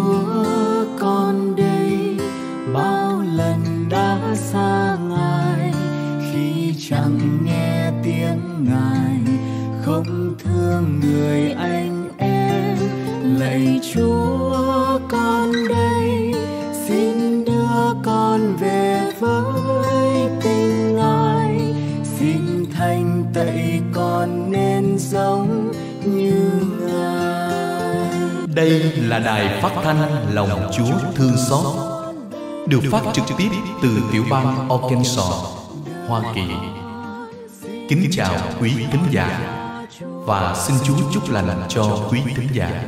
chúa đài phát thanh Lòng Chúa Thương Xót Được phát trực tiếp từ tiểu bang Arkansas, Hoa Kỳ Kính chào quý thính giả Và xin Chúa chúc lành cho quý thính giả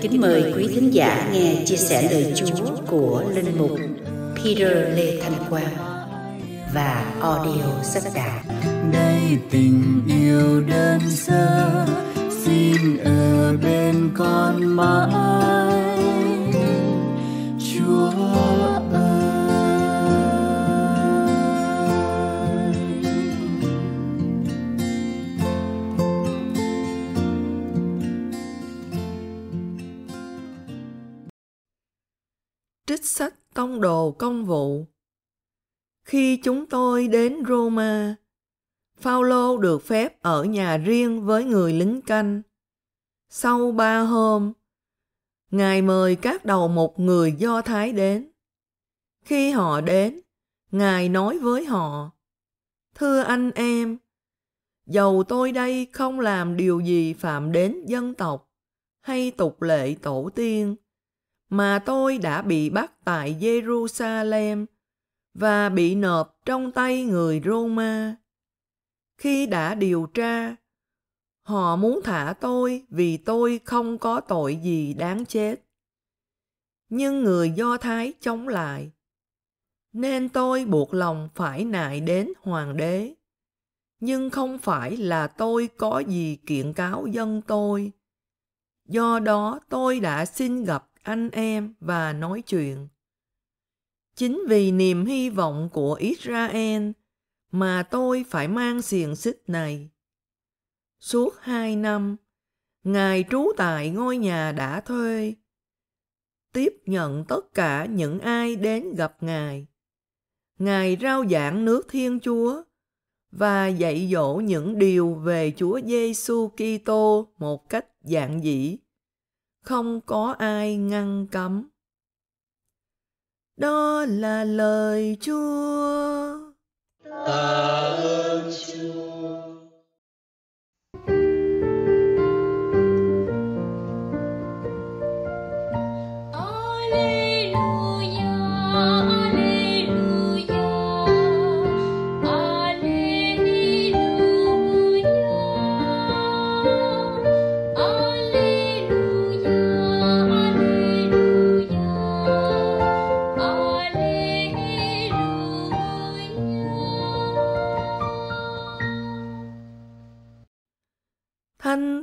Kính mời quý thính giả nghe chia sẻ lời Chúa của Linh Mục Peter Lê Thanh Quang và audio sách đạo. đây tình yêu đơn sơ ở bên con mãi chúa ơi Trích sách tông đồ công vụ Khi chúng tôi đến Roma, Phaolô được phép ở nhà riêng với người lính canh. Sau ba hôm, Ngài mời các đầu một người Do Thái đến. Khi họ đến, Ngài nói với họ, Thưa anh em, dầu tôi đây không làm điều gì phạm đến dân tộc hay tục lệ tổ tiên, mà tôi đã bị bắt tại Jerusalem và bị nộp trong tay người Roma. Khi đã điều tra, họ muốn thả tôi vì tôi không có tội gì đáng chết. Nhưng người Do Thái chống lại, nên tôi buộc lòng phải nại đến hoàng đế. Nhưng không phải là tôi có gì kiện cáo dân tôi. Do đó tôi đã xin gặp anh em và nói chuyện. Chính vì niềm hy vọng của Israel mà tôi phải mang xiềng xích này. Suốt hai năm, Ngài trú tại ngôi nhà đã thuê, tiếp nhận tất cả những ai đến gặp Ngài. Ngài rao giảng nước Thiên Chúa và dạy dỗ những điều về Chúa Giêsu Kitô một cách giản dị không có ai ngăn cấm. Đó là lời Chúa. Thanh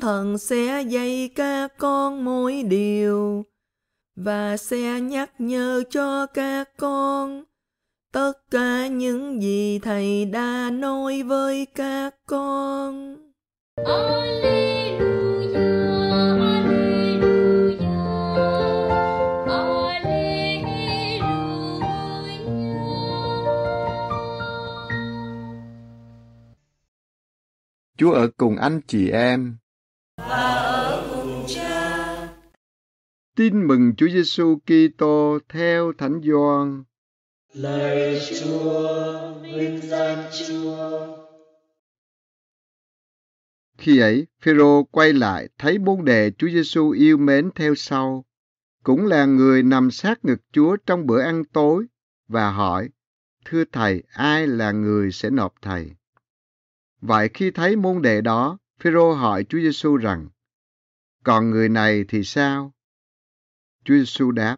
thần sẽ dạy các con mỗi điều và sẽ nhắc nhở cho các con tất cả những gì thầy đã nói với các con. Chúa ở cùng anh chị em. Tin mừng Chúa Giêsu Kitô theo Thánh Gioan. Lạy Chúa, vinh danh Chúa. Khi ấy, Phêrô quay lại thấy môn đệ Chúa Giêsu yêu mến theo sau, cũng là người nằm sát ngực Chúa trong bữa ăn tối và hỏi: "Thưa thầy, ai là người sẽ nộp thầy?" Vậy khi thấy môn đệ đó, Phêrô hỏi Chúa Giêsu rằng: "Còn người này thì sao?" Chúa Giêsu đáp: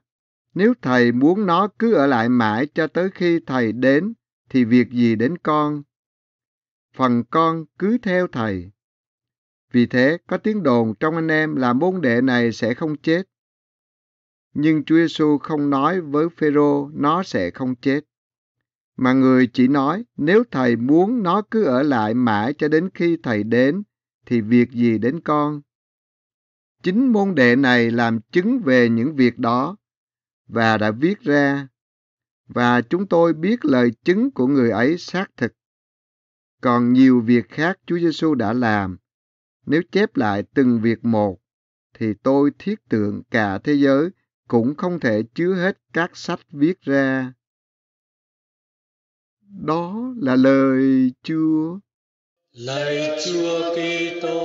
"Nếu thầy muốn nó cứ ở lại mãi cho tới khi thầy đến thì việc gì đến con? Phần con cứ theo thầy." Vì thế, có tiếng đồn trong anh em là môn đệ này sẽ không chết. Nhưng Chúa Giêsu không nói với Phêrô nó sẽ không chết, mà người chỉ nói nếu thầy muốn nó cứ ở lại mãi cho đến khi thầy đến thì việc gì đến con? chính môn đệ này làm chứng về những việc đó và đã viết ra và chúng tôi biết lời chứng của người ấy xác thực. Còn nhiều việc khác Chúa Giêsu đã làm, nếu chép lại từng việc một thì tôi thiết tưởng cả thế giới cũng không thể chứa hết các sách viết ra. Đó là lời Chúa. Lạy Chúa Kitô,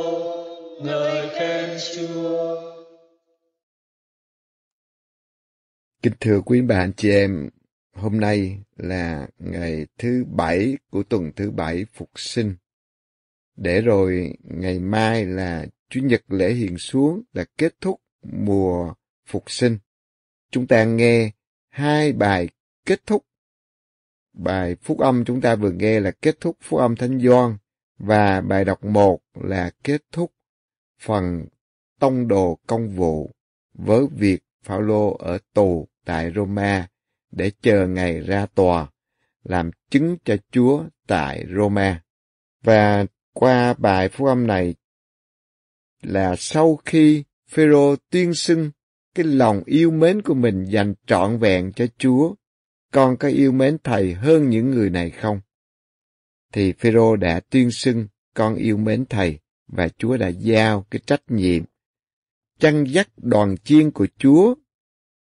ngợi khen Chúa. Kính thưa quý bạn chị em, hôm nay là ngày thứ bảy của tuần thứ bảy Phục sinh. Để rồi ngày mai là Chủ nhật lễ hiện xuống là kết thúc mùa Phục sinh. Chúng ta nghe hai bài kết thúc. Bài Phúc âm chúng ta vừa nghe là kết thúc Phúc âm Thánh Doan và bài đọc một là kết thúc phần tông đồ công vụ với việc Phaolô ở tù tại Roma để chờ ngày ra tòa, làm chứng cho Chúa tại Roma. Và qua bài phúc âm này là sau khi Phêrô tuyên xưng cái lòng yêu mến của mình dành trọn vẹn cho Chúa, con có yêu mến Thầy hơn những người này không? Thì Phêrô đã tuyên xưng con yêu mến Thầy và Chúa đã giao cái trách nhiệm. Chăn dắt đoàn chiên của Chúa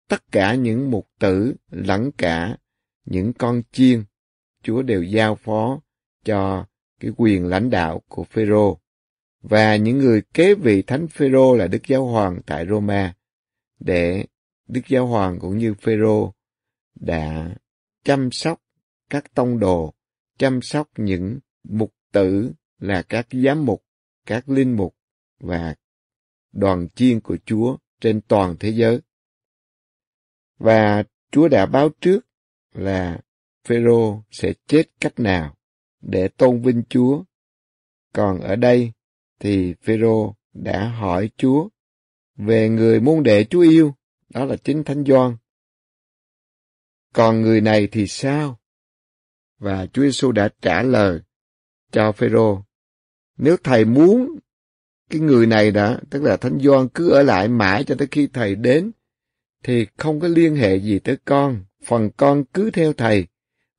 tất cả những mục tử lẫn cả những con chiên Chúa đều giao phó cho cái quyền lãnh đạo của Phêrô. Và những người kế vị thánh Phêrô là Đức Giáo Hoàng tại Roma để Đức Giáo Hoàng cũng như Phêrô đã chăm sóc các tông đồ, chăm sóc những mục tử là các giám mục, các linh mục và đoàn chiên của Chúa trên toàn thế giới. Và Chúa đã báo trước là Phêrô sẽ chết cách nào để tôn vinh Chúa. Còn ở đây thì Phêrô đã hỏi Chúa về người môn đệ Chúa yêu, đó là chính Thánh Gioan. Còn người này thì sao? Và Chúa Giêsu đã trả lời cho Phêrô, nếu thầy muốn cái người này đã, tức là Thánh Gioan cứ ở lại mãi cho tới khi thầy đến, thì không có liên hệ gì tới con, phần con cứ theo thầy.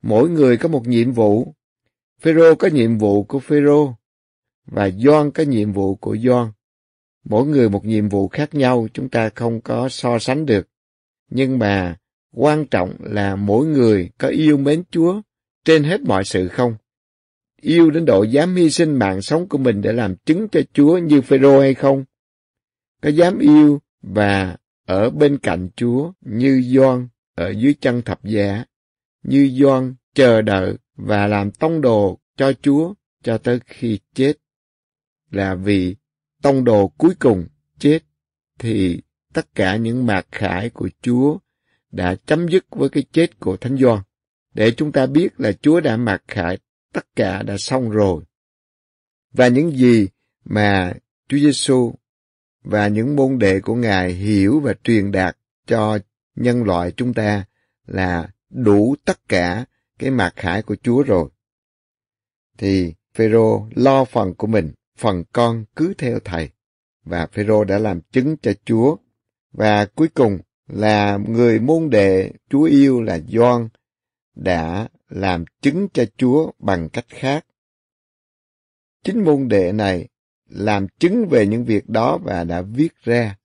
Mỗi người có một nhiệm vụ. Phêrô có nhiệm vụ của Phêrô và Gioan có nhiệm vụ của Gioan. Mỗi người một nhiệm vụ khác nhau, chúng ta không có so sánh được. Nhưng mà quan trọng là mỗi người có yêu mến Chúa trên hết mọi sự không? Yêu đến độ dám hy sinh mạng sống của mình để làm chứng cho Chúa như Phêrô hay không? Có dám yêu và ở bên cạnh Chúa như Doan ở dưới chân thập giá, như Doan chờ đợi và làm tông đồ cho Chúa cho tới khi chết. Là vì tông đồ cuối cùng chết thì tất cả những mạc khải của Chúa đã chấm dứt với cái chết của Thánh Doan. Để chúng ta biết là Chúa đã mặc khải tất cả đã xong rồi. Và những gì mà Chúa Giêsu và những môn đệ của Ngài hiểu và truyền đạt cho nhân loại chúng ta là đủ tất cả cái mặc khải của Chúa rồi. Thì Phêrô lo phần của mình, phần con cứ theo thầy. Và Phêrô đã làm chứng cho Chúa. Và cuối cùng là người môn đệ Chúa yêu là Gioan đã làm chứng cho Chúa bằng cách khác. Chính môn đệ này làm chứng về những việc đó và đã viết ra.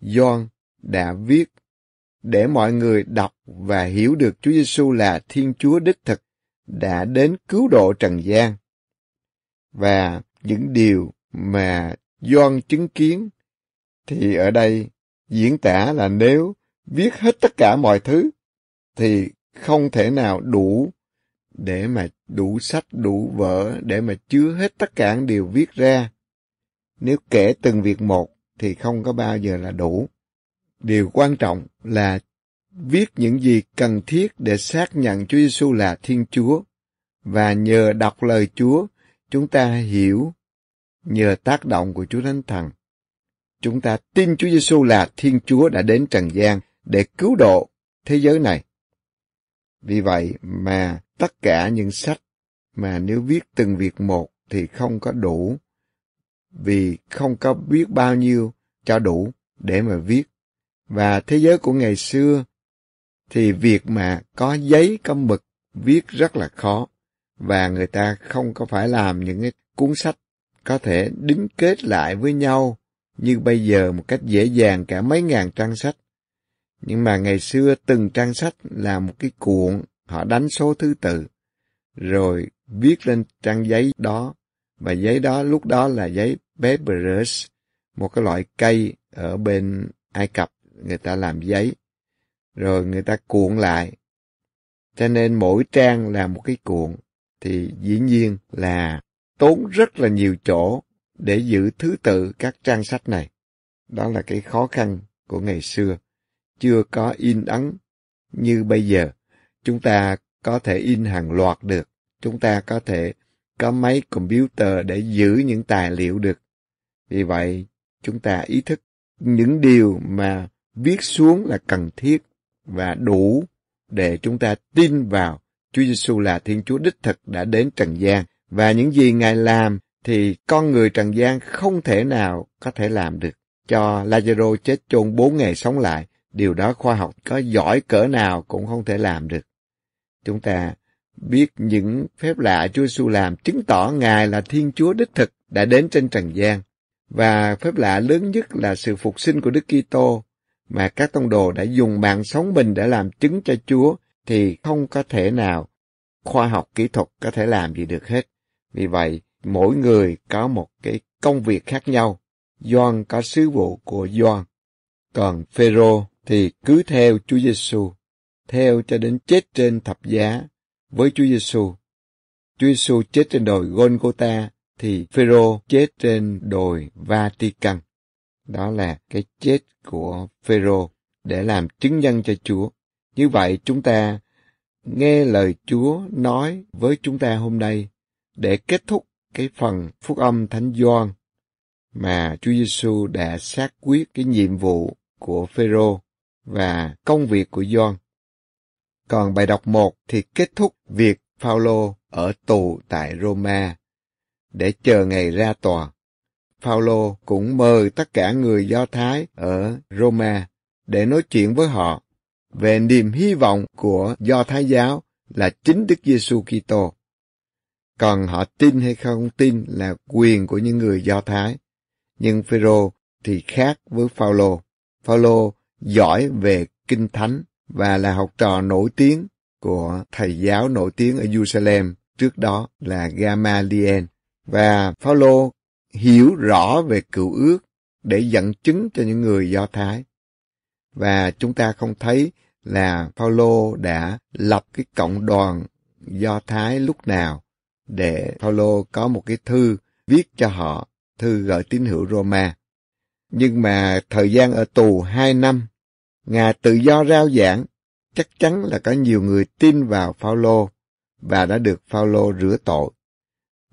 John đã viết, để mọi người đọc và hiểu được Chúa Giêsu là Thiên Chúa đích thực đã đến cứu độ trần gian. Và những điều mà John chứng kiến thì ở đây diễn tả là nếu viết hết tất cả mọi thứ thì không thể nào đủ để mà đủ sách, đủ vở, để mà chứa hết tất cả điều viết ra. Nếu kể từng việc một thì không có bao giờ là đủ. Điều quan trọng là viết những gì cần thiết để xác nhận Chúa Giêsu là Thiên Chúa và nhờ đọc lời Chúa, chúng ta hiểu nhờ tác động của Chúa Thánh Thần. Chúng ta tin Chúa Giêsu là Thiên Chúa đã đến trần gian để cứu độ thế giới này. Vì vậy mà tất cả những sách mà nếu viết từng việc một thì không có đủ vì không có biết bao nhiêu cho đủ để mà viết. Và thế giới của ngày xưa thì việc mà có giấy, có mực viết rất là khó và người ta không có phải làm những cái cuốn sách có thể đính kết lại với nhau như bây giờ một cách dễ dàng cả mấy ngàn trang sách. Nhưng mà ngày xưa từng trang sách là một cái cuộn, họ đánh số thứ tự, rồi viết lên trang giấy đó, và giấy đó lúc đó là giấy papyrus, một cái loại cây ở bên Ai Cập người ta làm giấy, rồi người ta cuộn lại. Cho nên mỗi trang là một cái cuộn, thì dĩ nhiên là tốn rất là nhiều chỗ để giữ thứ tự các trang sách này. Đó là cái khó khăn của ngày xưa. Chưa có in ấn như bây giờ. Chúng ta có thể in hàng loạt được. Chúng ta có thể có máy computer để giữ những tài liệu được. Vì vậy, chúng ta ý thức những điều mà viết xuống là cần thiết và đủ để chúng ta tin vào Chúa Giêsu là Thiên Chúa đích thực đã đến trần gian và những gì Ngài làm thì con người trần gian không thể nào có thể làm được. Cho Lazaro chết chôn bốn ngày sống lại, điều đó khoa học có giỏi cỡ nào cũng không thể làm được. Chúng ta biết những phép lạ Chúa Giêsu làm chứng tỏ Ngài là Thiên Chúa đích thực đã đến trên trần gian. Và phép lạ lớn nhất là sự phục sinh của Đức Kitô mà các tông đồ đã dùng mạng sống mình để làm chứng cho Chúa thì không có thể nào khoa học kỹ thuật có thể làm gì được hết. Vì vậy, mỗi người có một cái công việc khác nhau. Doan có sứ vụ của Doan, còn Phêrô thì cứ theo Chúa Giêsu, theo cho đến chết trên thập giá với Chúa Giêsu. Chúa Giêsu chết trên đồi Golgotha thì Phêrô chết trên đồi Vatican. Đó là cái chết của Phêrô để làm chứng nhân cho Chúa. Như vậy chúng ta nghe lời Chúa nói với chúng ta hôm nay để kết thúc cái phần phúc âm Thánh Gioan mà Chúa Giêsu đã xác quyết cái nhiệm vụ của Phêrô và công việc của Gioan. Còn bài đọc 1 thì kết thúc việc Phaolô ở tù tại Roma để chờ ngày ra tòa. Phaolô cũng mời tất cả người Do Thái ở Roma để nói chuyện với họ về niềm hy vọng của Do Thái giáo là chính Đức Giêsu Kitô. Còn họ tin hay không tin là quyền của những người Do Thái. Nhưng Phêrô thì khác với Phaolô. Phaolô giỏi về kinh thánh và là học trò nổi tiếng của thầy giáo nổi tiếng ở Jerusalem trước đó là Gamaliel và Phaolô hiểu rõ về cựu ước để dẫn chứng cho những người Do Thái. Và chúng ta không thấy là Phaolô đã lập cái cộng đoàn Do Thái lúc nào để Phaolô có một cái thư viết cho họ, thư gửi tín hữu Roma. Nhưng mà thời gian ở tù hai năm, Ngài tự do rao giảng, chắc chắn là có nhiều người tin vào Phaolô và đã được Phaolô rửa tội.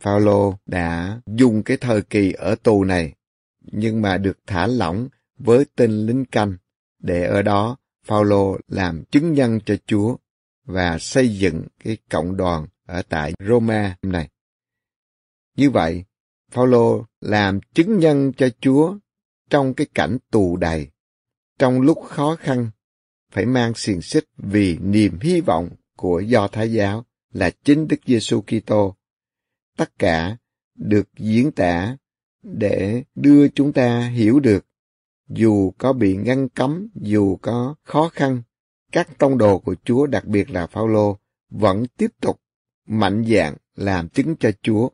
Phaolô đã dùng cái thời kỳ ở tù này, nhưng mà được thả lỏng với tên lính canh, để ở đó Phaolô làm chứng nhân cho Chúa và xây dựng cái cộng đoàn ở tại Roma này. Như vậy, Phaolô làm chứng nhân cho Chúa trong cái cảnh tù đầy, trong lúc khó khăn, phải mang xiềng xích vì niềm hy vọng của Do Thái giáo là chính Đức Giêsu Kitô. Tất cả được diễn tả để đưa chúng ta hiểu được dù có bị ngăn cấm, dù có khó khăn, các tông đồ của Chúa, đặc biệt là Phaolô, vẫn tiếp tục mạnh dạn làm chứng cho Chúa.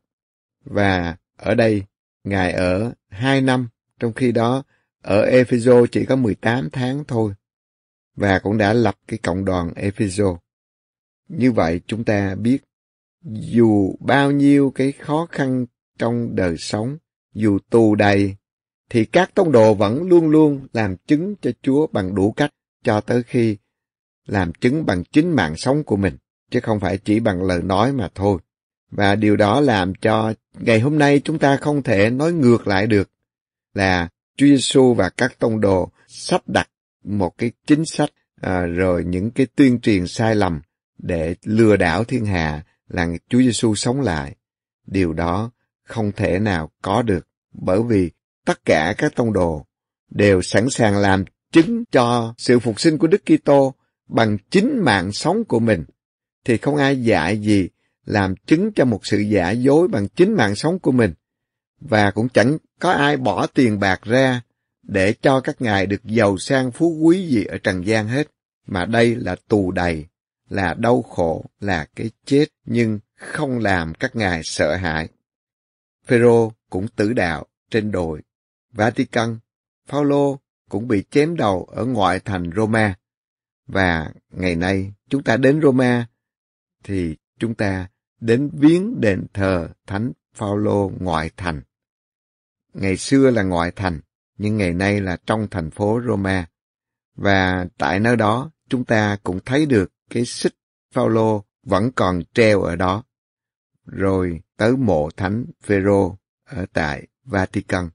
Và ở đây, Ngài ở hai năm, trong khi đó ở Epheso chỉ có 18 tháng thôi, và cũng đã lập cái cộng đoàn Epheso. Như vậy chúng ta biết, dù bao nhiêu cái khó khăn trong đời sống, dù tù đầy, thì các tông đồ vẫn luôn luôn làm chứng cho Chúa bằng đủ cách cho tới khi làm chứng bằng chính mạng sống của mình, chứ không phải chỉ bằng lời nói mà thôi. Và điều đó làm cho ngày hôm nay chúng ta không thể nói ngược lại được là Chúa Giêsu và các tông đồ sắp đặt một cái chính sách à, rồi những cái tuyên truyền sai lầm để lừa đảo thiên hạ là Chúa Giêsu sống lại. Điều đó không thể nào có được bởi vì tất cả các tông đồ đều sẵn sàng làm chứng cho sự phục sinh của Đức Kitô bằng chính mạng sống của mình, thì không ai dạy gì làm chứng cho một sự giả dối bằng chính mạng sống của mình. Và cũng chẳng có ai bỏ tiền bạc ra để cho các ngài được giàu sang phú quý gì ở trần gian hết, mà đây là tù đầy, là đau khổ, là cái chết, nhưng không làm các ngài sợ hãi. Phêrô cũng tử đạo trên đồi Vatican. Phaolô cũng bị chém đầu ở ngoại thành Roma. Và ngày nay chúng ta đến Roma thì chúng ta đến viếng đền thờ Thánh Phaolô ngoại thành. Ngày xưa là ngoại thành, nhưng ngày nay là trong thành phố Roma. Và tại nơi đó chúng ta cũng thấy được cái xích Phaolô vẫn còn treo ở đó. Rồi tới mộ Thánh Phêrô ở tại Vatican,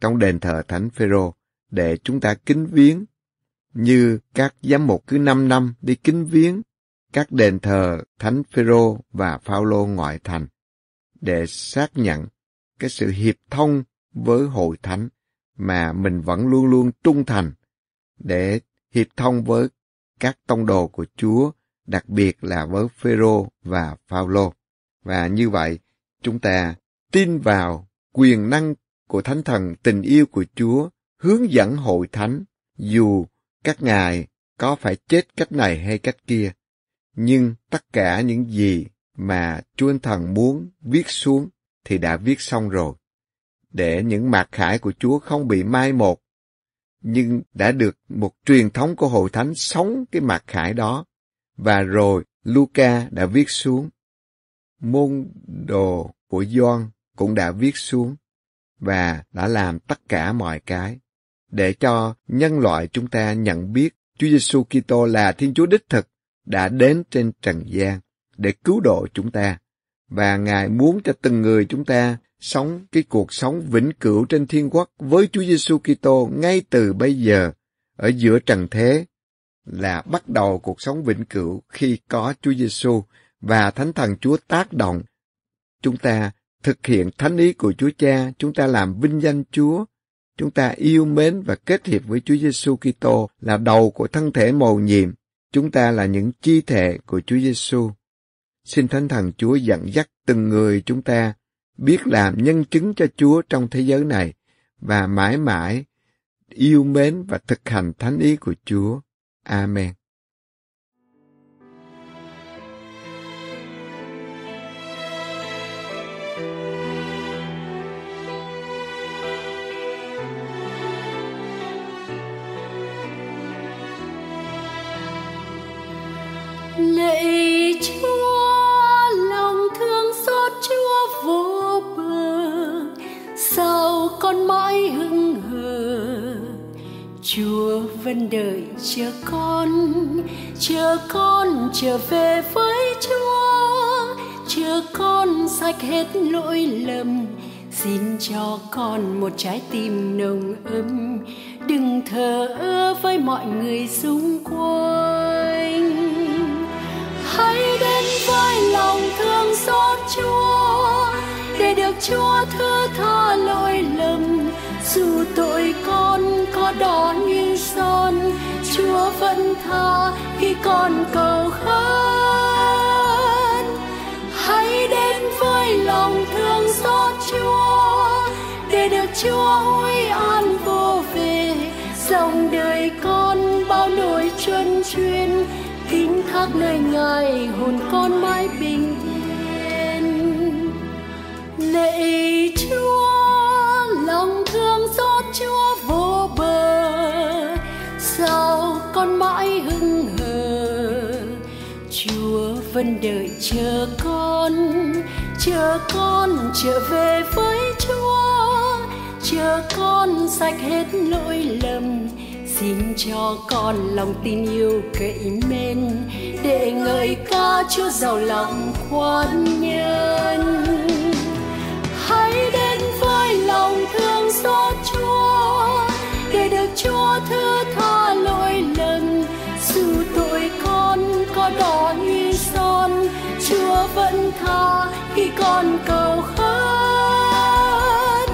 trong đền thờ Thánh Phêrô để chúng ta kính viếng như các giám mục cứ năm năm đi kính viếng các đền thờ Thánh Phêrô và Phaolô ngoại thành để xác nhận cái sự hiệp thông với hội thánh mà mình vẫn luôn luôn trung thành để hiệp thông với các tông đồ của Chúa, đặc biệt là với Phêrô và Phaolô. Và như vậy, chúng ta tin vào quyền năng của Thánh Thần tình yêu của Chúa hướng dẫn hội thánh, dù các ngài có phải chết cách này hay cách kia. Nhưng tất cả những gì mà Chúa Thần muốn viết xuống thì đã viết xong rồi. Để những mạc khải của Chúa không bị mai một, nhưng đã được một truyền thống của hội thánh sống cái mạc khải đó. Và rồi Luca đã viết xuống. Môn đồ của Gioan cũng đã viết xuống và đã làm tất cả mọi cái để cho nhân loại chúng ta nhận biết Chúa Giêsu Kitô là Thiên Chúa đích thực đã đến trên trần gian để cứu độ chúng ta và Ngài muốn cho từng người chúng ta sống cái cuộc sống vĩnh cửu trên thiên quốc với Chúa Giêsu Kitô ngay từ bây giờ ở giữa trần thế là bắt đầu cuộc sống vĩnh cửu khi có Chúa Giêsu và Thánh Thần Chúa tác động chúng ta thực hiện thánh ý của Chúa Cha, chúng ta làm vinh danh Chúa, chúng ta yêu mến và kết hiệp với Chúa Giêsu Kitô là đầu của thân thể mầu nhiệm, chúng ta là những chi thể của Chúa Giêsu. Xin Thánh Thần Chúa dẫn dắt từng người chúng ta biết làm nhân chứng cho Chúa trong thế giới này và mãi mãi yêu mến và thực hành thánh ý của Chúa. Amen. lạy chúa, lòng thương xót chúa vô sao con mãi hững hờ? Chúa vẫn đợi chờ con chờ con trở về với chúa. Chờ con sạch hết lỗi lầm, xin cho con một trái tim nồng ấm. Đừng thờ ơ với mọi người xung quanh. Hãy đến với lòng thương xót Chúa để được Chúa thứ tha lỗi lầm. Dù tội con có đỏ như son, Chúa vẫn tha khi con cầu khấn. Hãy đến với lòng thương xót Chúa, để được Chúa hối an vô về. Dòng đời con bao nỗi chân chuyên kính thác nơi ngài, hồn con mãi bình yên lạy chúa, lòng thương xót chúa vô bờ. Sao con mãi hững hờ? Chúa vẫn đợi chờ con chờ con trở về với chúa. Chờ con sạch hết lỗi lầm, xin cho con lòng tin yêu cậy mến để ngợi ca chúa giàu lòng khoan nhân. xót Chúa để được Chúa thứ tha lỗi lần dù tội con có đỏ như son, Chúa vẫn tha khi con cầu khấn.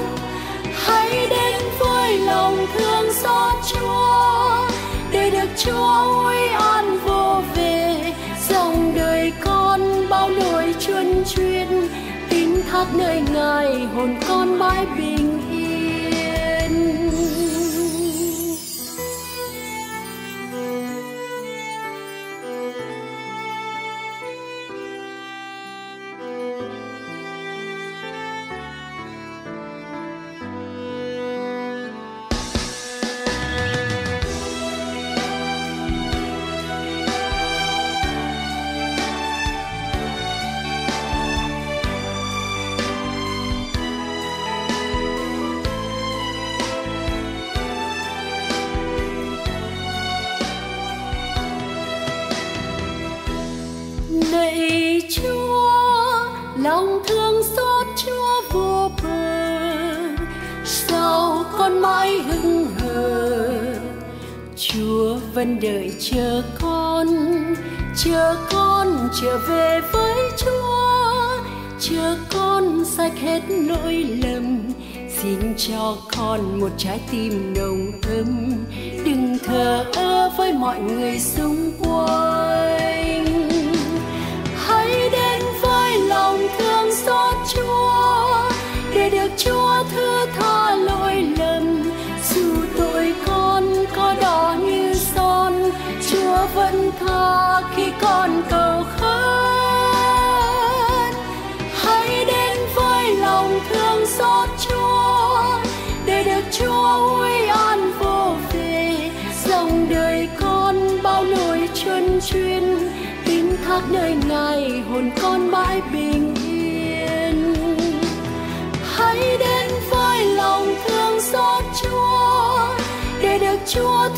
Hãy đến với lòng thương xót Chúa, để được Chúa ôi an vô về. Dòng đời con bao nỗi chuyên chuyên tin thác nơi ngài hồn con mãi bình. Vẫn đợi chờ con chờ con trở về với chúa. Chờ con sạch hết lỗi lầm, xin cho con một trái tim nồng ấm. Đừng thờ ơ với mọi người xung quanh. Hãy đến với lòng thương xót Chúa. Vẫn tha khi con cầu khấn. Hãy đến với lòng thương xót Chúa, để được Chúa uy an vô về dòng đời con bao nỗi chân chuyên, tin thác nơi ngài hồn con mãi bình yên. Hãy đến với lòng thương xót chúa, để được chúa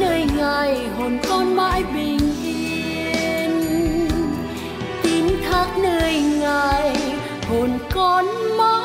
nơi ngài hồn con mãi bình yên. Tin thác nơi ngài hồn con mãi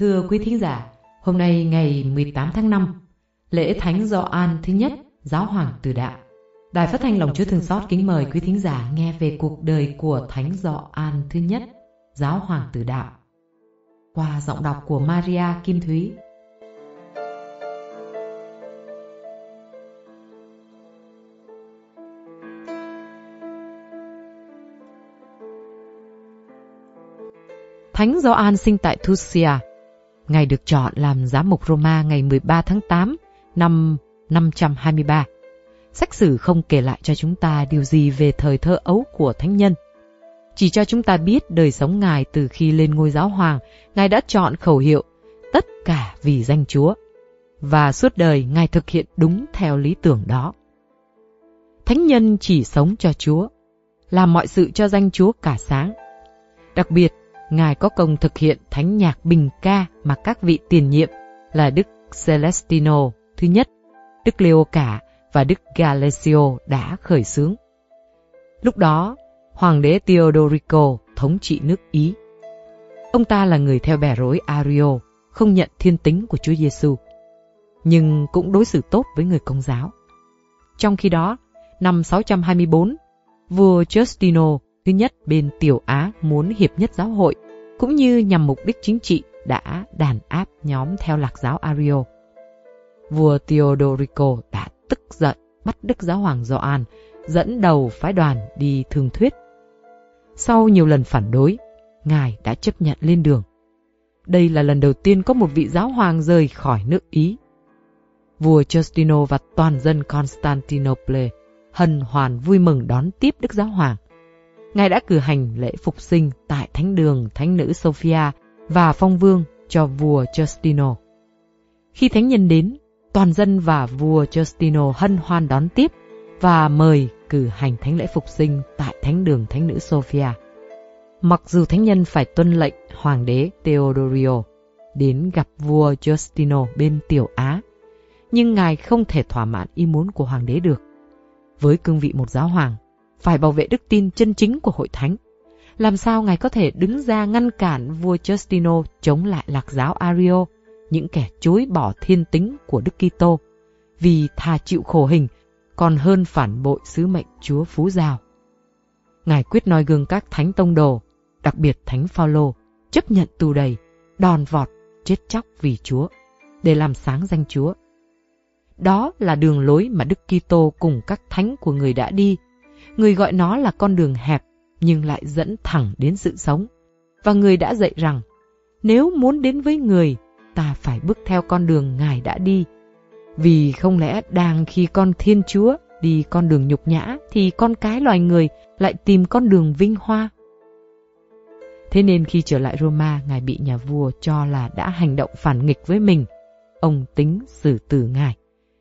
Thưa quý thính giả, hôm nay ngày 18 tháng 5, lễ Thánh Gioan thứ nhất, Giáo hoàng Từ Đạo. Đài phát thanh lòng Chúa Thương Xót kính mời quý thính giả nghe về cuộc đời của Thánh Gioan thứ nhất, Giáo hoàng Từ Đạo. Qua giọng đọc của Maria Kim Thúy. Thánh Gioan sinh tại Thusia. Ngài được chọn làm giám mục Roma ngày 13 tháng 8 năm 523. Sách sử không kể lại cho chúng ta điều gì về thời thơ ấu của thánh nhân. Chỉ cho chúng ta biết đời sống Ngài từ khi lên ngôi giáo hoàng, Ngài đã chọn khẩu hiệu tất cả vì danh Chúa. Và suốt đời Ngài thực hiện đúng theo lý tưởng đó. Thánh nhân chỉ sống cho Chúa, làm mọi sự cho danh Chúa cả sáng. Đặc biệt, Ngài có công thực hiện thánh nhạc bình ca mà các vị tiền nhiệm là Đức Celestino thứ nhất, Đức Leo Cả và Đức Galesio đã khởi xướng. Lúc đó, Hoàng đế Theodorico thống trị nước Ý. Ông ta là người theo bè rối Ario, không nhận thiên tính của Chúa Giêsu, nhưng cũng đối xử tốt với người công giáo. Trong khi đó, năm 624, vua Justino thứ nhất bên Tiểu Á muốn hiệp nhất giáo hội, cũng như nhằm mục đích chính trị đã đàn áp nhóm theo lạc giáo Ario. Vua Theodorico đã tức giận bắt Đức Giáo Hoàng Gioan dẫn đầu phái đoàn đi thương thuyết. Sau nhiều lần phản đối, Ngài đã chấp nhận lên đường. Đây là lần đầu tiên có một vị giáo hoàng rời khỏi nước Ý. vua Justino và toàn dân Constantinople hân hoan vui mừng đón tiếp Đức Giáo Hoàng. Ngài đã cử hành lễ phục sinh tại thánh đường thánh nữ Sophia và phong vương cho vua Justino. Khi thánh nhân đến, toàn dân và vua Justino hân hoan đón tiếp và mời cử hành thánh lễ phục sinh tại thánh đường thánh nữ Sophia. Mặc dù thánh nhân phải tuân lệnh hoàng đế Theodorio đến gặp vua Justino bên Tiểu Á, nhưng ngài không thể thỏa mãn ý muốn của hoàng đế được. Với cương vị một giáo hoàng, phải bảo vệ đức tin chân chính của hội thánh. Làm sao ngài có thể đứng ra ngăn cản vua Justino chống lại lạc giáo Ario, những kẻ chối bỏ thiên tính của Đức Kitô, vì thà chịu khổ hình còn hơn phản bội sứ mệnh Chúa Phú Giao. Ngài quyết noi gương các thánh tông đồ, đặc biệt thánh Phaolô, chấp nhận tù đầy, đòn vọt, chết chóc vì Chúa, để làm sáng danh Chúa. Đó là đường lối mà Đức Kitô cùng các thánh của người đã đi. Người gọi nó là con đường hẹp nhưng lại dẫn thẳng đến sự sống. Và người đã dạy rằng, nếu muốn đến với người, ta phải bước theo con đường Ngài đã đi. Vì không lẽ đang khi con Thiên Chúa đi con đường nhục nhã thì con cái loài người lại tìm con đường vinh hoa. Thế nên khi trở lại Roma, Ngài bị nhà vua cho là đã hành động phản nghịch với mình. Ông tính xử tử Ngài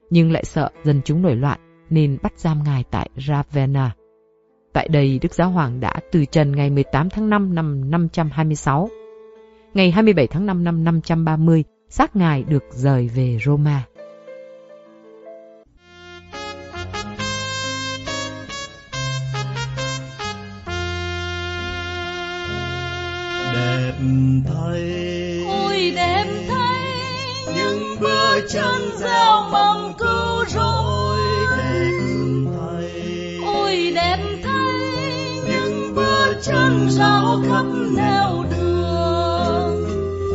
nhưng lại sợ dân chúng nổi loạn nên bắt giam ngài tại Ravenna. Tại đây, Đức Giáo Hoàng đã từ trần ngày 18 tháng 5 năm 526. Ngày 27 tháng 5 năm 530, xác ngài được rời về Roma. đẹp thay ôi đẹp thay những bữa chân gieo mầm cứu rỗi chân rau khắp nẻo đường.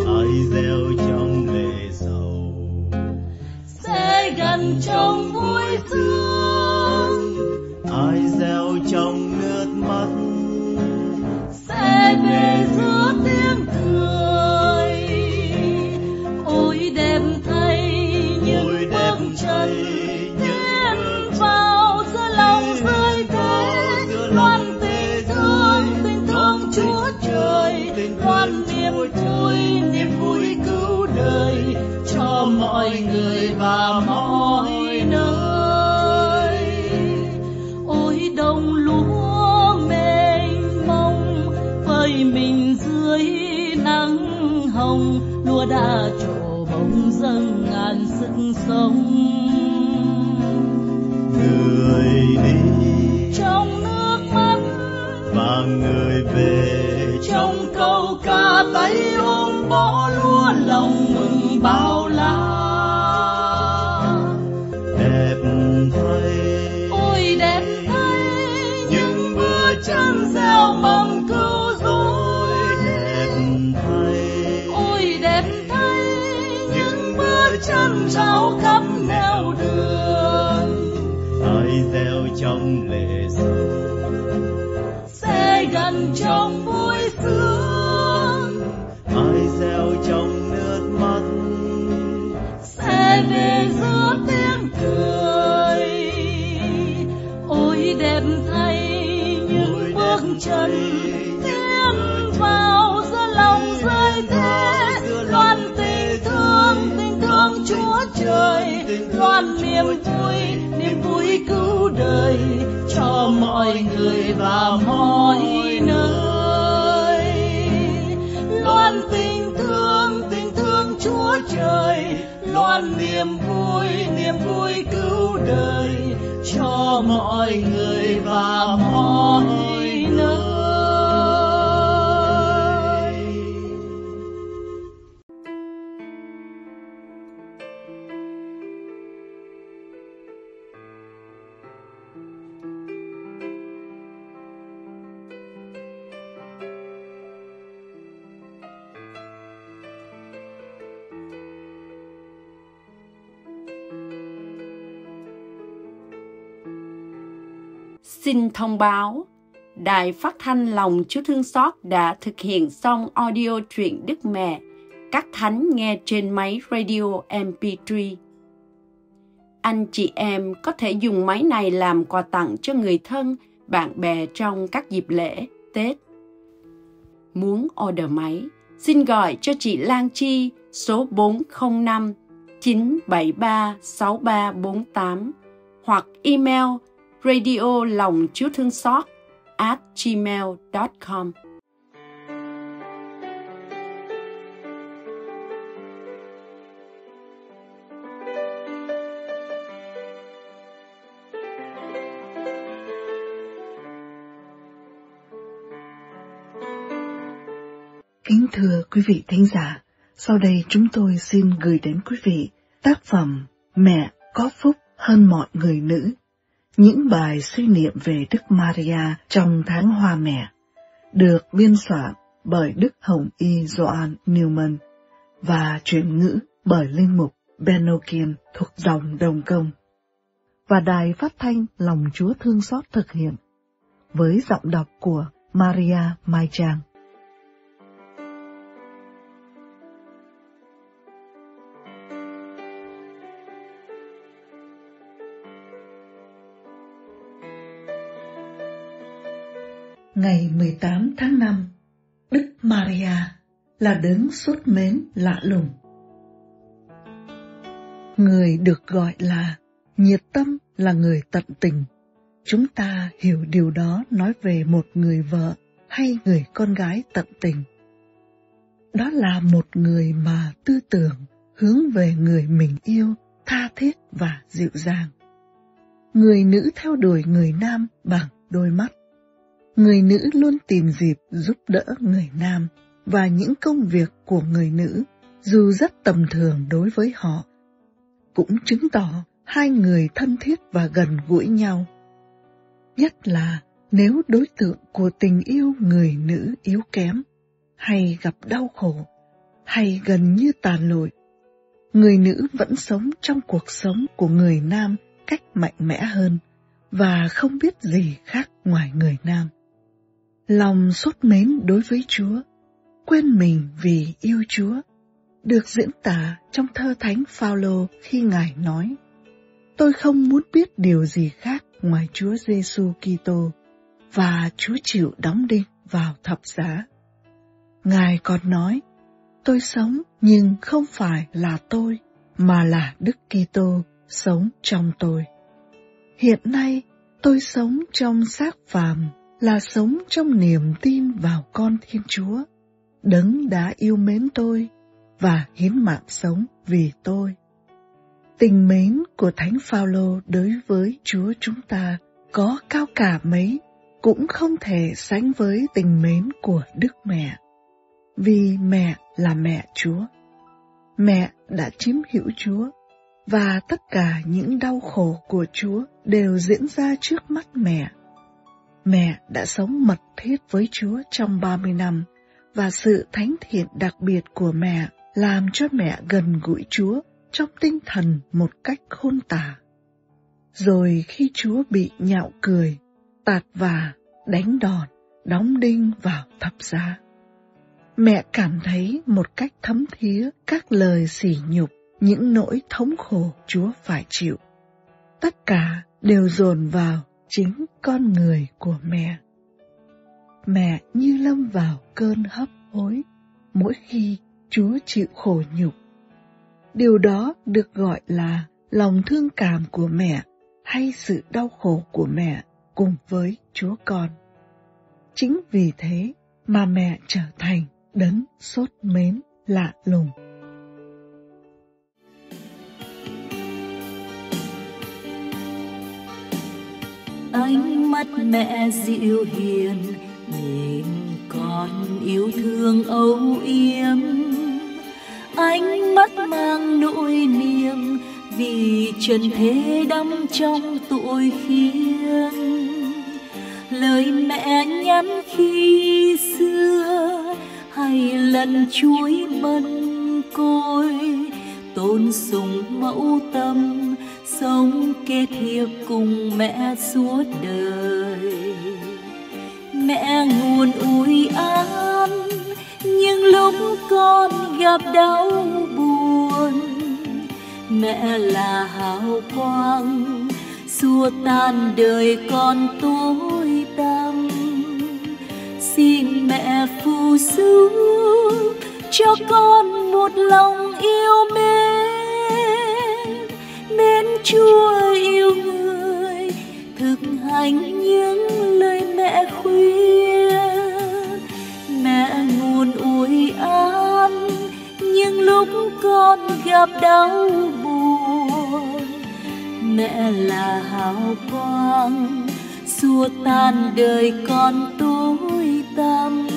Ai gieo trong lệ sầu sẽ gần trong vui sướng lúa đã trổ bông dâng ngàn sức sống. Người đi trong nước mắt và người về trong câu ca tay ôm bó niềm vui niềm vui cứu đời cho mọi người và mọi nơi. Loan tình thương tình thương chúa trời, loan niềm vui niềm vui cứu đời cho mọi người và mọi Xin thông báo, Đài Phát thanh Lòng Chúa Thương Xót đã thực hiện xong audio truyện Đức Mẹ, các thánh nghe trên máy radio MP3. anh chị em có thể dùng máy này làm quà tặng cho người thân, bạn bè trong các dịp lễ, Tết. Muốn order máy, xin gọi cho chị Lan Chi số 405 973 6348 hoặc email radio lòng chúa thương xót at gmail.com. Kính thưa quý vị thính giả, sau đây chúng tôi xin gửi đến quý vị tác phẩm Mẹ có phúc hơn mọi người nữ, những bài suy niệm về Đức Maria trong tháng Hoa Mẹ, được biên soạn bởi Đức Hồng Y Joan Newman và chuyển ngữ bởi Linh Mục Benokian thuộc dòng Đồng Công. Và đài phát thanh Lòng Chúa Thương Xót thực hiện với giọng đọc của Maria Mai Trang. Ngày 18 tháng 5, Đức Maria là đấng suốt mến lạ lùng. Người được gọi là nhiệt tâm là người tận tình. Chúng ta hiểu điều đó nói về một người vợ hay người con gái tận tình. Đó là một người mà tư tưởng hướng về người mình yêu, tha thiết và dịu dàng. Người nữ theo đuổi người nam bằng đôi mắt người nữ luôn tìm dịp giúp đỡ người nam và những công việc của người nữ, dù rất tầm thường đối với họ. Cũng chứng tỏ hai người thân thiết và gần gũi nhau. Nhất là nếu đối tượng của tình yêu người nữ yếu kém, hay gặp đau khổ, hay gần như tàn lụi, người nữ vẫn sống trong cuộc sống của người nam cách mạnh mẽ hơn và không biết gì khác ngoài người nam lòng sốt mến đối với Chúa, quên mình vì yêu Chúa, được diễn tả trong thơ thánh Phaolô khi Ngài nói: Tôi không muốn biết điều gì khác ngoài Chúa Giêsu Kitô và Chúa chịu đóng đinh vào thập giá. Ngài còn nói: Tôi sống nhưng không phải là tôi, mà là Đức Kitô sống trong tôi. Hiện nay tôi sống trong xác phàm là sống trong niềm tin vào con Thiên Chúa, đấng đã yêu mến tôi và hiến mạng sống vì tôi. Tình mến của Thánh Phaolô đối với Chúa chúng ta có cao cả mấy cũng không thể sánh với tình mến của Đức Mẹ. Vì mẹ là mẹ Chúa. Mẹ đã chiếm hữu Chúa và tất cả những đau khổ của Chúa đều diễn ra trước mắt mẹ Mẹ đã sống mật thiết với Chúa trong 30 năm và sự thánh thiện đặc biệt của mẹ làm cho mẹ gần gũi Chúa trong tinh thần một cách khôn tả. Rồi khi Chúa bị nhạo cười, tạt và đánh đòn, đóng đinh vào thập giá. Mẹ cảm thấy một cách thấm thía các lời sỉ nhục, những nỗi thống khổ Chúa phải chịu. Tất cả đều dồn vào chính con người của mẹ. Mẹ như lâm vào cơn hấp hối, mỗi khi Chúa chịu khổ nhục. Điều đó được gọi là lòng thương cảm của mẹ hay sự đau khổ của mẹ cùng với Chúa con. Chính vì thế mà mẹ trở thành đấng sốt mến lạ lùng. Ánh mắt mẹ dịu hiền, nhìn con yêu thương âu yếm. Ánh mắt mang nỗi niềm, vì trần thế đắm trong tội khiên lời mẹ nhắn khi xưa, hay lần chuối mân côi, tôn sùng mẫu tâm sống kế thiệp cùng mẹ suốt đời. Mẹ nguồn ủi an, nhưng lúc con gặp đau buồn, mẹ là hào quang, xua tan đời con tối tăm. Xin mẹ phù giúp cho con một lòng yêu mến mến chúa yêu người, thực hành những lời mẹ khuyên. Mẹ nguồn ủi an, nhưng lúc con gặp đau buồn, mẹ là hào quang, xua tan đời con tối tăm.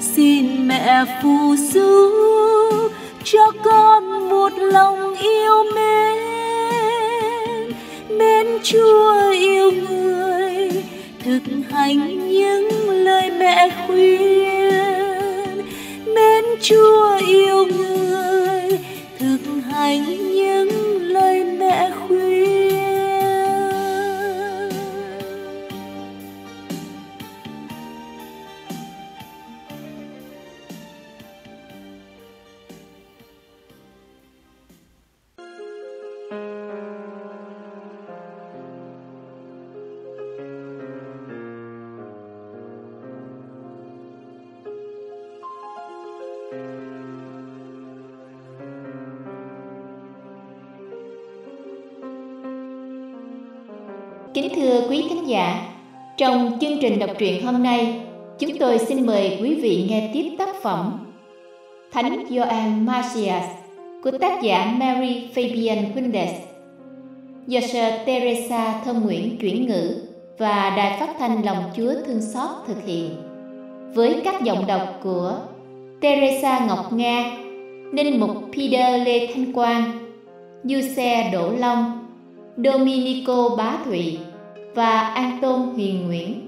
Xin mẹ phù giúp cho con một lòng yêu mến. Mến chúa yêu người, thực hành những lời mẹ khuyên. Mến chúa yêu người, thực hành những lời mẹ khuyên. Kính thưa quý thính giả, trong chương trình đọc truyện hôm nay, chúng tôi xin mời quý vị nghe tiếp tác phẩm Thánh Gioan Marcias của tác giả Mary Fabian Quindes do Sir Teresa Thơ Nguyễn chuyển ngữ và Đài Phát thanh Lòng Chúa Thương Xót thực hiện. Với các giọng đọc của Teresa Ngọc Nga, Ninh Mục Peter Lê Thanh Quang, Du Xe Đỗ Long, Dominico Bá Thụy và An Tôn Huyền Nguyễn.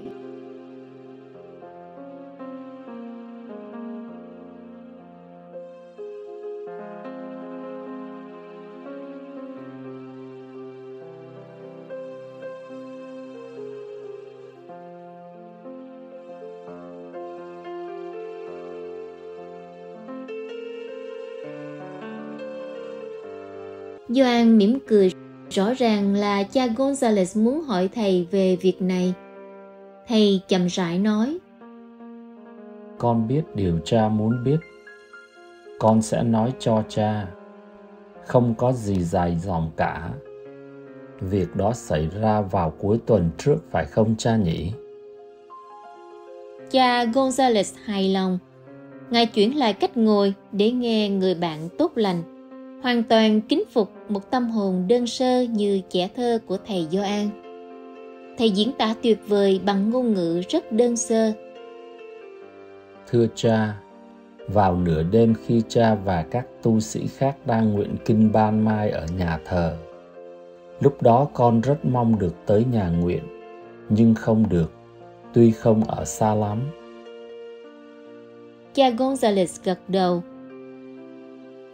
Doan mỉm cười Rõ ràng là cha Gonzales muốn hỏi thầy về việc này. Thầy chậm rãi nói. Con biết điều cha muốn biết. Con sẽ nói cho cha. Không có gì dài dòng cả. Việc đó xảy ra vào cuối tuần trước phải không cha nhỉ? Cha Gonzales hài lòng. Ngài chuyển lại cách ngồi để nghe người bạn tốt lành hoàn toàn kính phục một tâm hồn đơn sơ như trẻ thơ của thầy Gioan. Thầy diễn tả tuyệt vời bằng ngôn ngữ rất đơn sơ. Thưa cha, vào nửa đêm khi cha và các tu sĩ khác đang nguyện kinh ban mai ở nhà thờ, lúc đó con rất mong được tới nhà nguyện, nhưng không được, tuy không ở xa lắm. Cha Gonzales gật đầu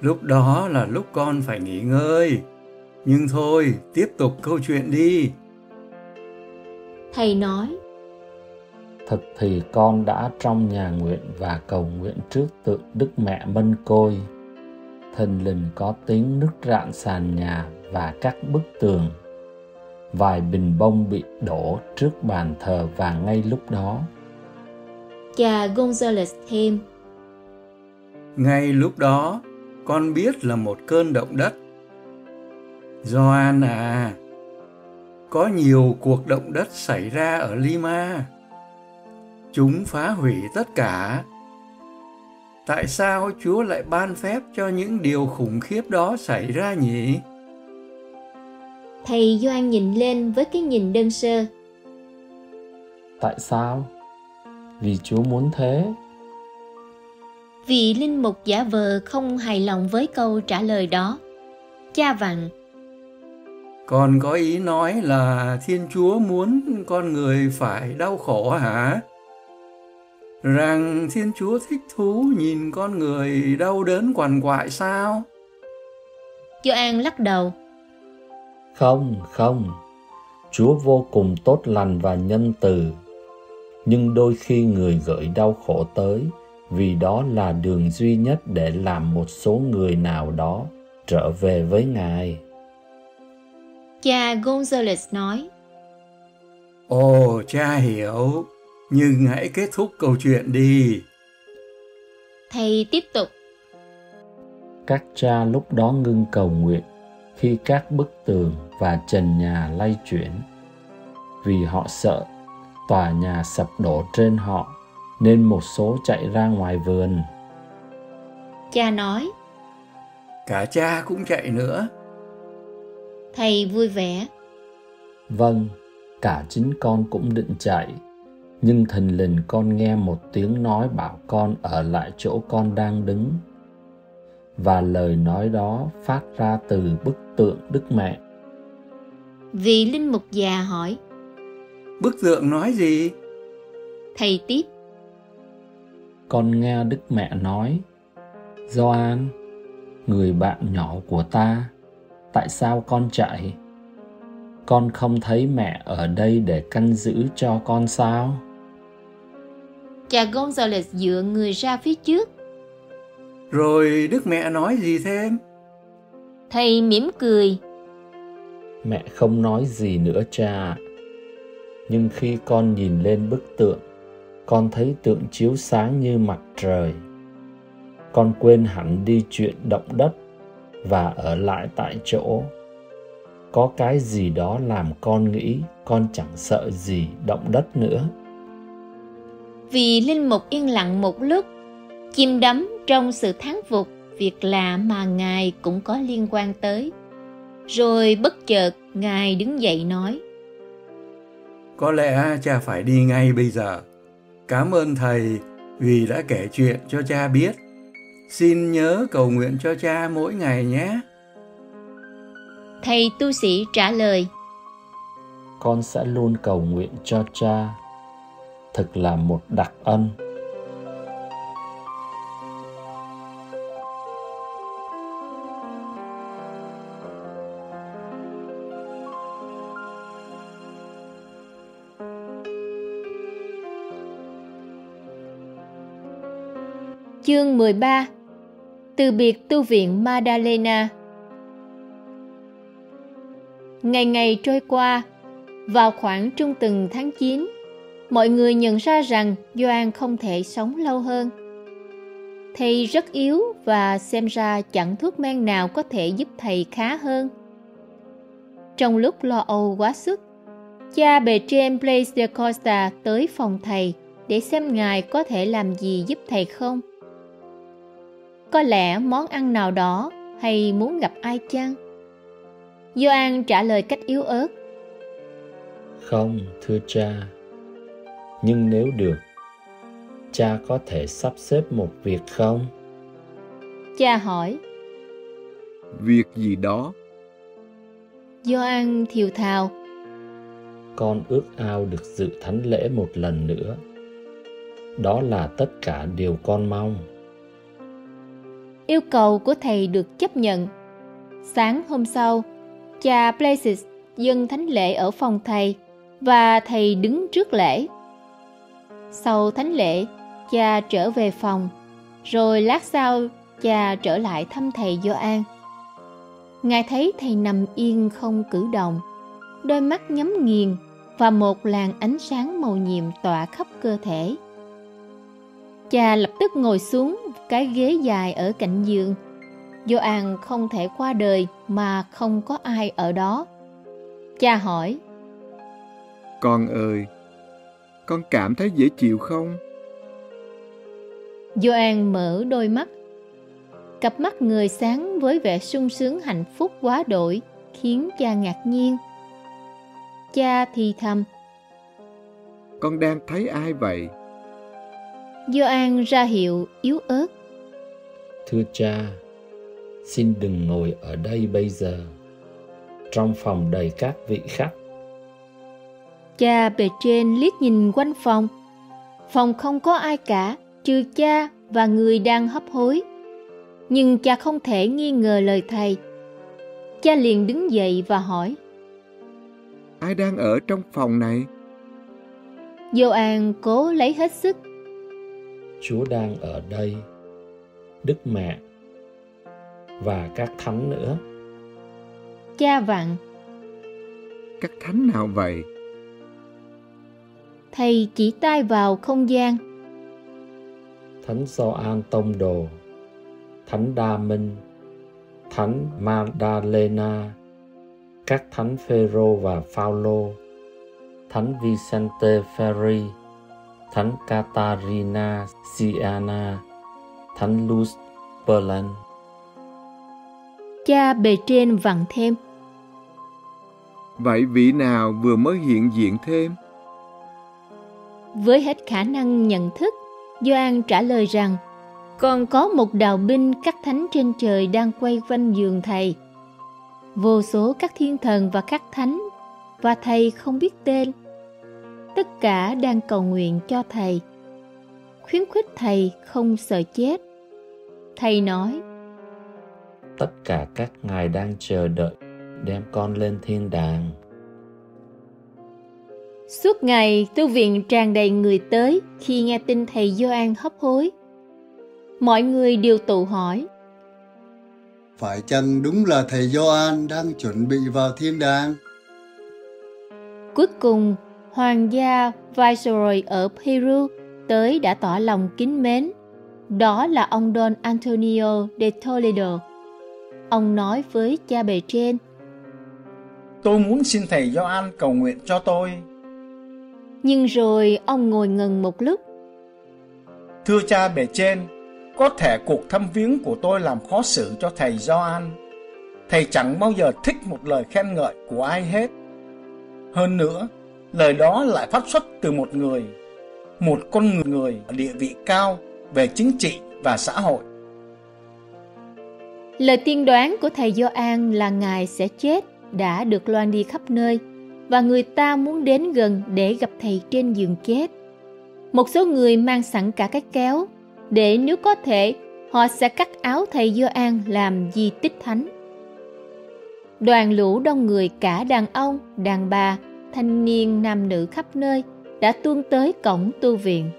Lúc đó là lúc con phải nghỉ ngơi. Nhưng thôi, tiếp tục câu chuyện đi. Thầy nói. Thực thì con đã trong nhà nguyện và cầu nguyện trước tượng Đức Mẹ Mân Côi. Thần lình có tiếng nứt rạn sàn nhà và các bức tường. Vài bình bông bị đổ trước bàn thờ và ngay lúc đó. Cha Gonzales thêm. Ngay lúc đó, con biết là một cơn động đất. Gioan à, có nhiều cuộc động đất xảy ra ở Lima. Chúng phá hủy tất cả. Tại sao Chúa lại ban phép cho những điều khủng khiếp đó xảy ra nhỉ? Thầy Doan nhìn lên với cái nhìn đơn sơ. Tại sao? Vì Chúa muốn thế vì linh mục giả vờ không hài lòng với câu trả lời đó. Cha vặn con có ý nói là thiên chúa muốn con người phải đau khổ hả? Rằng thiên chúa thích thú nhìn con người đau đớn quằn quại sao? An lắc đầu. Không không. Chúa vô cùng tốt lành và nhân từ. Nhưng đôi khi người gửi đau khổ tới vì đó là đường duy nhất để làm một số người nào đó trở về với Ngài. Cha Gonzales nói, Ồ, cha hiểu, nhưng hãy kết thúc câu chuyện đi. Thầy tiếp tục. Các cha lúc đó ngưng cầu nguyện khi các bức tường và trần nhà lay chuyển vì họ sợ tòa nhà sập đổ trên họ nên một số chạy ra ngoài vườn. Cha nói, Cả cha cũng chạy nữa. thầy vui vẻ. Vâng, cả chính con cũng định chạy, nhưng thình lình con nghe một tiếng nói bảo con ở lại chỗ con đang đứng. Và lời nói đó phát ra từ bức tượng Đức Mẹ. Vị linh mục già hỏi, Bức tượng nói gì? thầy tiếp, Con nghe Đức Mẹ nói, Gioan, người bạn nhỏ của ta, tại sao con chạy? Con không thấy mẹ ở đây để canh giữ cho con sao? cha Gonzales dựa người ra phía trước. Rồi Đức Mẹ nói gì thêm? Thầy mỉm cười, Mẹ không nói gì nữa cha. Nhưng khi con nhìn lên bức tượng, con thấy tượng chiếu sáng như mặt trời. Con quên hẳn đi chuyện động đất và ở lại tại chỗ. Có cái gì đó làm con nghĩ con chẳng sợ gì động đất nữa. vì linh mục yên lặng một lúc, chìm đắm trong sự thán phục việc lạ mà ngài cũng có liên quan tới. Rồi bất chợt ngài đứng dậy nói, Có lẽ cha phải đi ngay bây giờ. Cảm ơn thầy vì đã kể chuyện cho cha biết. Xin nhớ cầu nguyện cho cha mỗi ngày nhé. thầy tu sĩ trả lời, Con sẽ luôn cầu nguyện cho cha. Thực là một đặc ân. Chương 13 Từ biệt tu viện Madalena Ngày ngày trôi qua, vào khoảng trung tuần tháng 9, mọi người nhận ra rằng doan không thể sống lâu hơn. Thầy rất yếu và xem ra chẳng thuốc men nào có thể giúp thầy khá hơn. Trong lúc lo âu quá sức, cha bề trên Blaise de Costa tới phòng thầy để xem ngài có thể làm gì giúp thầy không. Có lẽ món ăn nào đó hay muốn gặp ai chăng? Gioan trả lời cách yếu ớt. Không, thưa cha. Nhưng nếu được, cha có thể sắp xếp một việc không? Cha hỏi. Việc gì đó? Gioan thiều thào. Con ước ao được dự thánh lễ một lần nữa. Đó là tất cả điều con mong. Yêu cầu của thầy được chấp nhận. Sáng hôm sau, cha Blasius dâng thánh lễ ở phòng thầy và thầy đứng trước lễ. Sau thánh lễ, cha trở về phòng, rồi lát sau cha trở lại thăm thầy Gioan. Ngài thấy thầy nằm yên không cử động, đôi mắt nhắm nghiền và một làn ánh sáng màu nhiệm tỏa khắp cơ thể. Cha lập tức ngồi xuống cái ghế dài ở cạnh giường. Gioan không thể qua đời mà không có ai ở đó. Cha hỏi, Con ơi, con cảm thấy dễ chịu không? Gioan mở đôi mắt. Cặp mắt người sáng với vẻ sung sướng hạnh phúc quá đổi khiến cha ngạc nhiên. Cha thì thầm, Con đang thấy ai vậy? Gioan ra hiệu yếu ớt. Thưa cha, xin đừng ngồi ở đây bây giờ. Trong phòng đầy các vị khách, Cha bề trên liếc nhìn quanh phòng. Phòng không có ai cả, trừ cha và người đang hấp hối. Nhưng cha không thể nghi ngờ lời thầy. Cha liền đứng dậy và hỏi. Ai đang ở trong phòng này? Gioan cố lấy hết sức. Chúa đang ở đây. Đức Mẹ, và các thánh nữa. Cha vặn Các thánh nào vậy? Thầy chỉ tay vào không gian. Thánh Gioan Tông Đồ, Thánh Đa Minh, Thánh Magdalena, các thánh Phêrô và Phaolô, Thánh Vicente Ferri, Thánh Catarina Siena, Thánh Luz Berlin. Cha bề trên vặn thêm. Vậy vị nào vừa mới hiện diện thêm? Với hết khả năng nhận thức, Gioan trả lời rằng còn có một đạo binh các thánh trên trời đang quay quanh giường thầy. Vô số các thiên thần và các thánh và thầy không biết tên. Tất cả đang cầu nguyện cho thầy. Khuyến khích thầy không sợ chết. Thầy nói, Tất cả các ngài đang chờ đợi đem con lên thiên đàng. Suốt ngày, tu viện tràn đầy người tới khi nghe tin thầy Gioan hấp hối. Mọi người đều tụ hỏi, Phải chăng đúng là thầy Gioan đang chuẩn bị vào thiên đàng? Cuối cùng, hoàng gia Viceroy ở Peru tới đã tỏ lòng kính mến. Đó là ông Don Antonio de Toledo. Ông nói với cha bề trên, Tôi muốn xin thầy Gioan cầu nguyện cho tôi. nhưng rồi ông ngồi ngần một lúc. Thưa cha bề trên, có thể cuộc thăm viếng của tôi làm khó xử cho thầy Gioan. Thầy chẳng bao giờ thích một lời khen ngợi của ai hết. Hơn nữa, lời đó lại phát xuất từ một người, một con người ở địa vị cao về chính trị và xã hội. Lời tiên đoán của thầy Gioan là ngài sẽ chết đã được loan đi khắp nơi và người ta muốn đến gần để gặp thầy trên giường chết. Một số người mang sẵn cả cái kéo để nếu có thể họ sẽ cắt áo thầy Gioan làm di tích thánh. Đoàn lũ đông người cả đàn ông, đàn bà, thanh niên, nam nữ khắp nơi đã tuôn tới cổng tu viện.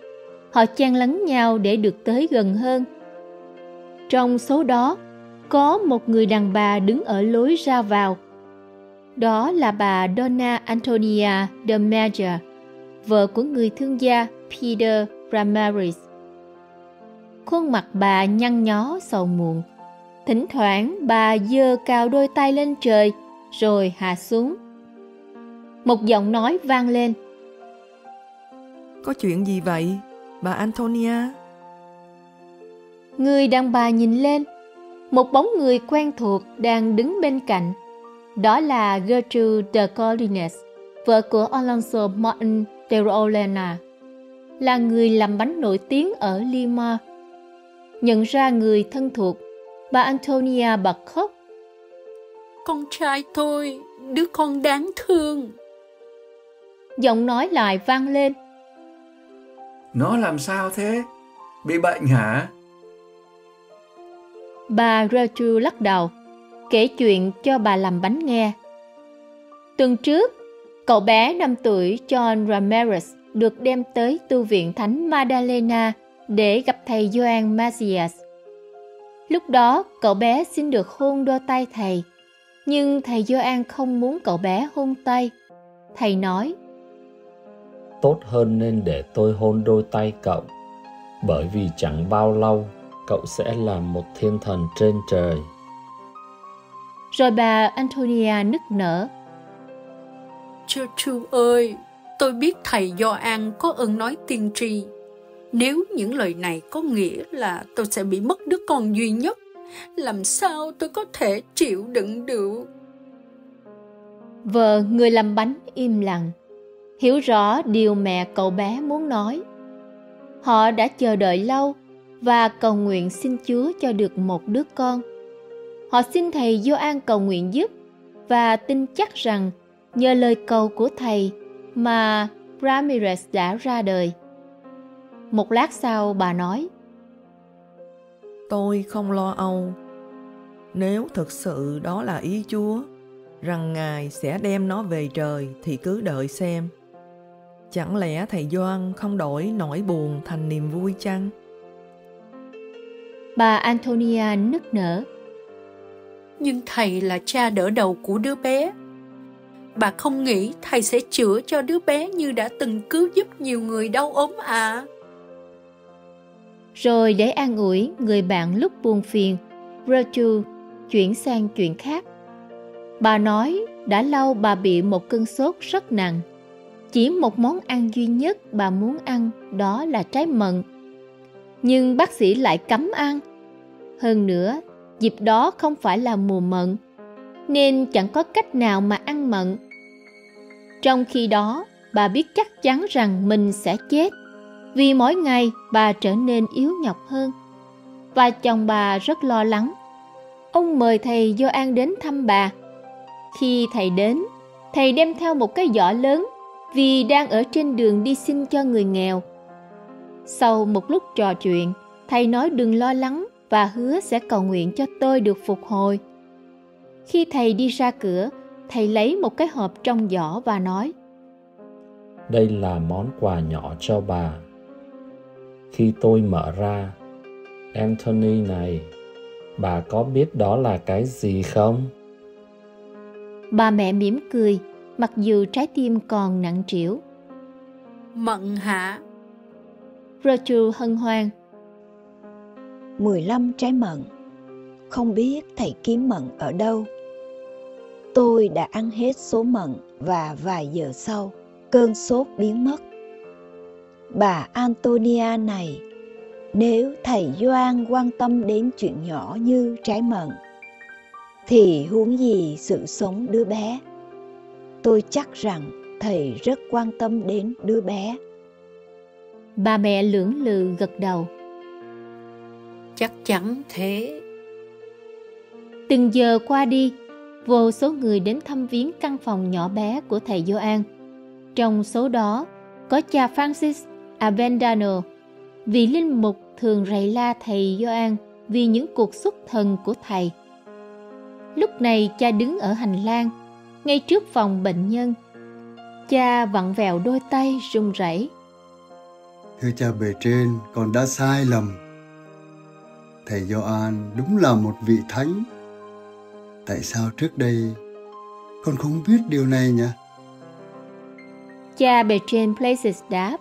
Họ chen lấn nhau để được tới gần hơn. Trong số đó, có một người đàn bà đứng ở lối ra vào. Đó là bà Donna Antonia de Major, vợ của người thương gia Peter Ramirez. Khuôn mặt bà nhăn nhó sầu muộn. Thỉnh thoảng bà giơ cao đôi tay lên trời rồi hạ xuống. Một giọng nói vang lên. Có chuyện gì vậy, bà Antonia? Người đàn bà nhìn lên, một bóng người quen thuộc đang đứng bên cạnh. Đó là Gertrude de Cordines, vợ của Alonso Martin de Rolena, là người làm bánh nổi tiếng ở Lima. Nhận ra người thân thuộc, bà Antonia bật khóc. Con trai tôi, đứa con đáng thương. Giọng nói lại vang lên. Nó làm sao thế? Bị bệnh hả? Bà Gertrude lắc đầu, kể chuyện cho bà làm bánh nghe. Tuần trước, cậu bé 5 tuổi John Ramirez được đem tới tu viện Thánh Madalena để gặp thầy Joan Macias. Lúc đó, cậu bé xin được hôn đôi tay thầy, nhưng thầy Joan không muốn cậu bé hôn tay. Thầy nói, Tốt hơn nên để tôi hôn đôi tay cậu, bởi vì chẳng bao lâu cậu sẽ là một thiên thần trên trời. rồi bà Antonia nức nở. Chư chu ơi, tôi biết thầy Gioan có ơn nói tiên tri. Nếu những lời này có nghĩa là tôi sẽ bị mất đứa con duy nhất, làm sao tôi có thể chịu đựng được? Vợ người làm bánh im lặng, hiểu rõ điều mẹ cậu bé muốn nói. Họ đã chờ đợi lâu và cầu nguyện xin Chúa cho được một đứa con. Họ xin thầy Gioan cầu nguyện giúp và tin chắc rằng nhờ lời cầu của thầy mà Ramirez đã ra đời. Một lát sau bà nói, Tôi không lo âu. Nếu thực sự đó là ý Chúa, rằng Ngài sẽ đem nó về trời thì cứ đợi xem. Chẳng lẽ thầy Doan không đổi nỗi buồn thành niềm vui chăng? bà Antonia nức nở. nhưng thầy là cha đỡ đầu của đứa bé. Bà không nghĩ thầy sẽ chữa cho đứa bé như đã từng cứu giúp nhiều người đau ốm à? Rồi để an ủi người bạn lúc buồn phiền, Rachel chuyển sang chuyện khác. Bà nói đã lâu bà bị một cơn sốt rất nặng. Chỉ một món ăn duy nhất bà muốn ăn đó là trái mận. Nhưng bác sĩ lại cấm ăn. Hơn nữa, dịp đó không phải là mùa mận, nên chẳng có cách nào mà ăn mận. Trong khi đó, bà biết chắc chắn rằng mình sẽ chết, vì mỗi ngày bà trở nên yếu nhọc hơn. Và chồng bà rất lo lắng. Ông mời thầy Do An đến thăm bà. Khi thầy đến, thầy đem theo một cái giỏ lớn vì đang ở trên đường đi xin cho người nghèo. Sau một lúc trò chuyện, thầy nói đừng lo lắng và hứa sẽ cầu nguyện cho tôi được phục hồi. Khi thầy đi ra cửa, thầy lấy một cái hộp trong giỏ và nói Đây là món quà nhỏ cho bà. Khi tôi mở ra, Anthony này, bà có biết đó là cái gì không? Bà mẹ mỉm cười, mặc dù trái tim còn nặng trĩu. Mận hả? Rachel hân hoan. 15 trái mận. Không biết thầy kiếm mận ở đâu. Tôi đã ăn hết số mận và vài giờ sau, cơn sốt biến mất. Bà Antonia này, nếu thầy Doan quan tâm đến chuyện nhỏ như trái mận, thì huống gì sự sống đứa bé. Tôi chắc rằng thầy rất quan tâm đến đứa bé. Bà mẹ lưỡng lự gật đầu. Chắc chắn thế. Từng giờ qua đi, vô số người đến thăm viếng căn phòng nhỏ bé của thầy Gioan. Trong số đó có cha Francis Avendano, vị linh mục thường rầy la thầy Gioan vì những cuộc xuất thần của thầy. Lúc này cha đứng ở hành lang, ngay trước phòng bệnh nhân. Cha vặn vẹo đôi tay run rẩy. Thưa cha bề trên, con đã sai lầm thầy Gioan đúng là một vị thánh. Tại sao trước đây con không biết điều này nhỉ? Cha Bertrand Places đáp.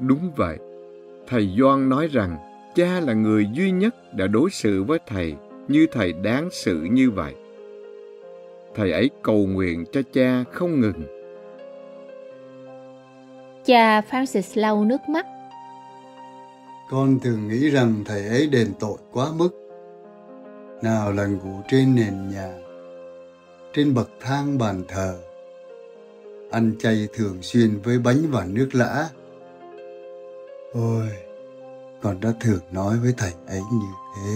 Đúng vậy. Thầy Doan nói rằng cha là người duy nhất đã đối xử với thầy như thầy đáng xử như vậy. Thầy ấy cầu nguyện cho cha không ngừng. Cha Francis lau nước mắt con thường nghĩ rằng thầy ấy đền tội quá mức. Nào là ngủ trên nền nhà, trên bậc thang bàn thờ, ăn chay thường xuyên với bánh và nước lã. Ôi, con đã thường nói với thầy ấy như thế.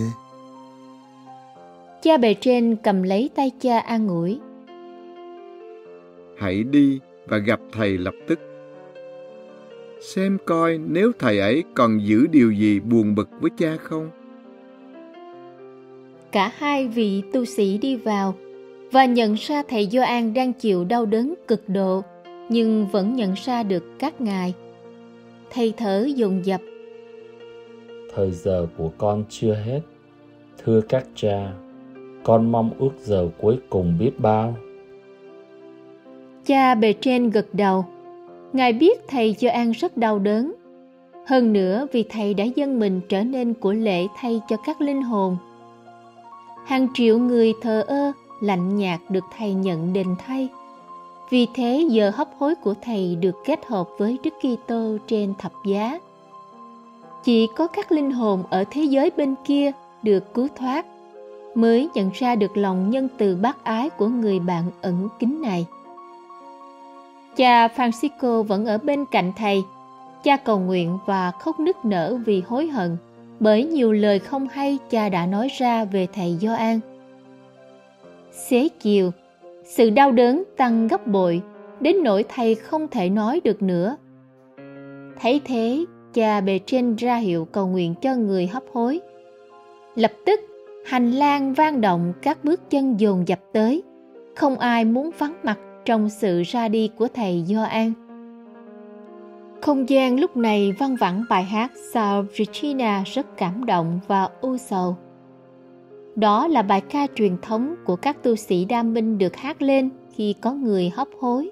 Cha bề trên cầm lấy tay cha an ủi. Hãy đi và gặp thầy lập tức xem coi nếu thầy ấy còn giữ điều gì buồn bực với cha không. Cả hai vị tu sĩ đi vào và nhận ra thầy Gioan đang chịu đau đớn cực độ, nhưng vẫn nhận ra được các ngài. Thầy thở dồn dập. Thời giờ của con chưa hết. Thưa các cha, con mong ước giờ cuối cùng biết bao. Cha bề trên gật đầu Ngài biết thầy Gioan rất đau đớn. Hơn nữa vì thầy đã dâng mình trở nên của lễ thay cho các linh hồn. Hàng triệu người thờ ơ, lạnh nhạt được thầy nhận đền thay. Vì thế giờ hấp hối của thầy được kết hợp với Đức Kitô trên thập giá. Chỉ có các linh hồn ở thế giới bên kia được cứu thoát mới nhận ra được lòng nhân từ bác ái của người bạn ẩn kín này. Cha Francisco vẫn ở bên cạnh thầy. Cha cầu nguyện và khóc nức nở vì hối hận bởi nhiều lời không hay cha đã nói ra về thầy Gioan. Xế chiều, sự đau đớn tăng gấp bội đến nỗi thầy không thể nói được nữa. Thấy thế, cha bề trên ra hiệu cầu nguyện cho người hấp hối. Lập tức, hành lang vang động các bước chân dồn dập tới. Không ai muốn vắng mặt trong sự ra đi của thầy Gioan. Không gian lúc này văng vẳng bài hát sao Regina rất cảm động và u sầu. Đó là bài ca truyền thống của các tu sĩ đa minh được hát lên khi có người hấp hối.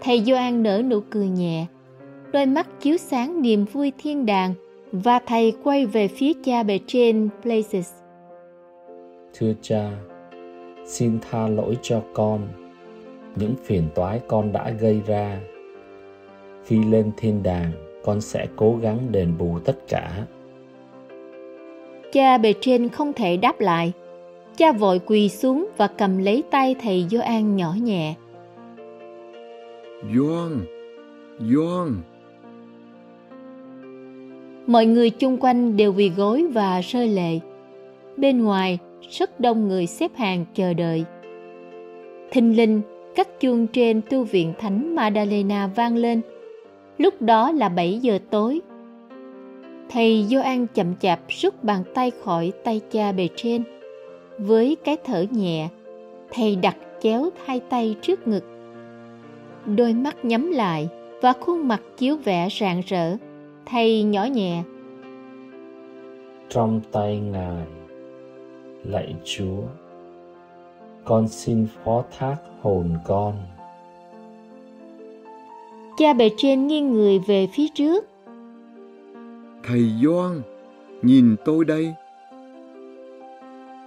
Thầy Gioan nở nụ cười nhẹ, đôi mắt chiếu sáng niềm vui thiên đàng và thầy quay về phía cha bề trên Places. Thưa cha, xin tha lỗi cho con những phiền toái con đã gây ra. Khi lên thiên đàng, con sẽ cố gắng đền bù tất cả. Cha bề trên không thể đáp lại. Cha vội quỳ xuống và cầm lấy tay thầy Gioan nhỏ nhẹ. Gioan, Gioan. Mọi người chung quanh đều quỳ gối và rơi lệ. Bên ngoài, rất đông người xếp hàng chờ đợi. Thinh linh, các chuông trên tu viện Thánh Madalena vang lên. Lúc đó là 7 giờ tối. Thầy Gioan chậm chạp rút bàn tay khỏi tay cha bề trên. Với cái thở nhẹ, thầy đặt chéo hai tay trước ngực. Đôi mắt nhắm lại và khuôn mặt chiếu vẻ rạng rỡ. Thầy nhỏ nhẹ. Trong tay Ngài, lạy Chúa, con xin phó thác hồn con. Cha bề trên nghiêng người về phía trước. Thầy Doan, nhìn tôi đây.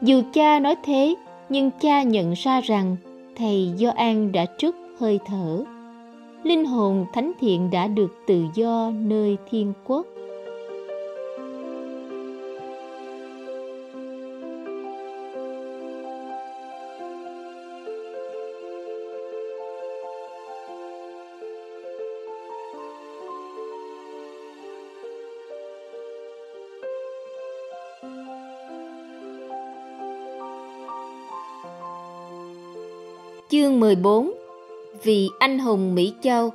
Dù cha nói thế, nhưng cha nhận ra rằng thầy Gioan đã trút hơi thở. Linh hồn thánh thiện đã được tự do nơi thiên quốc. Chương 14 vì anh hùng Mỹ Châu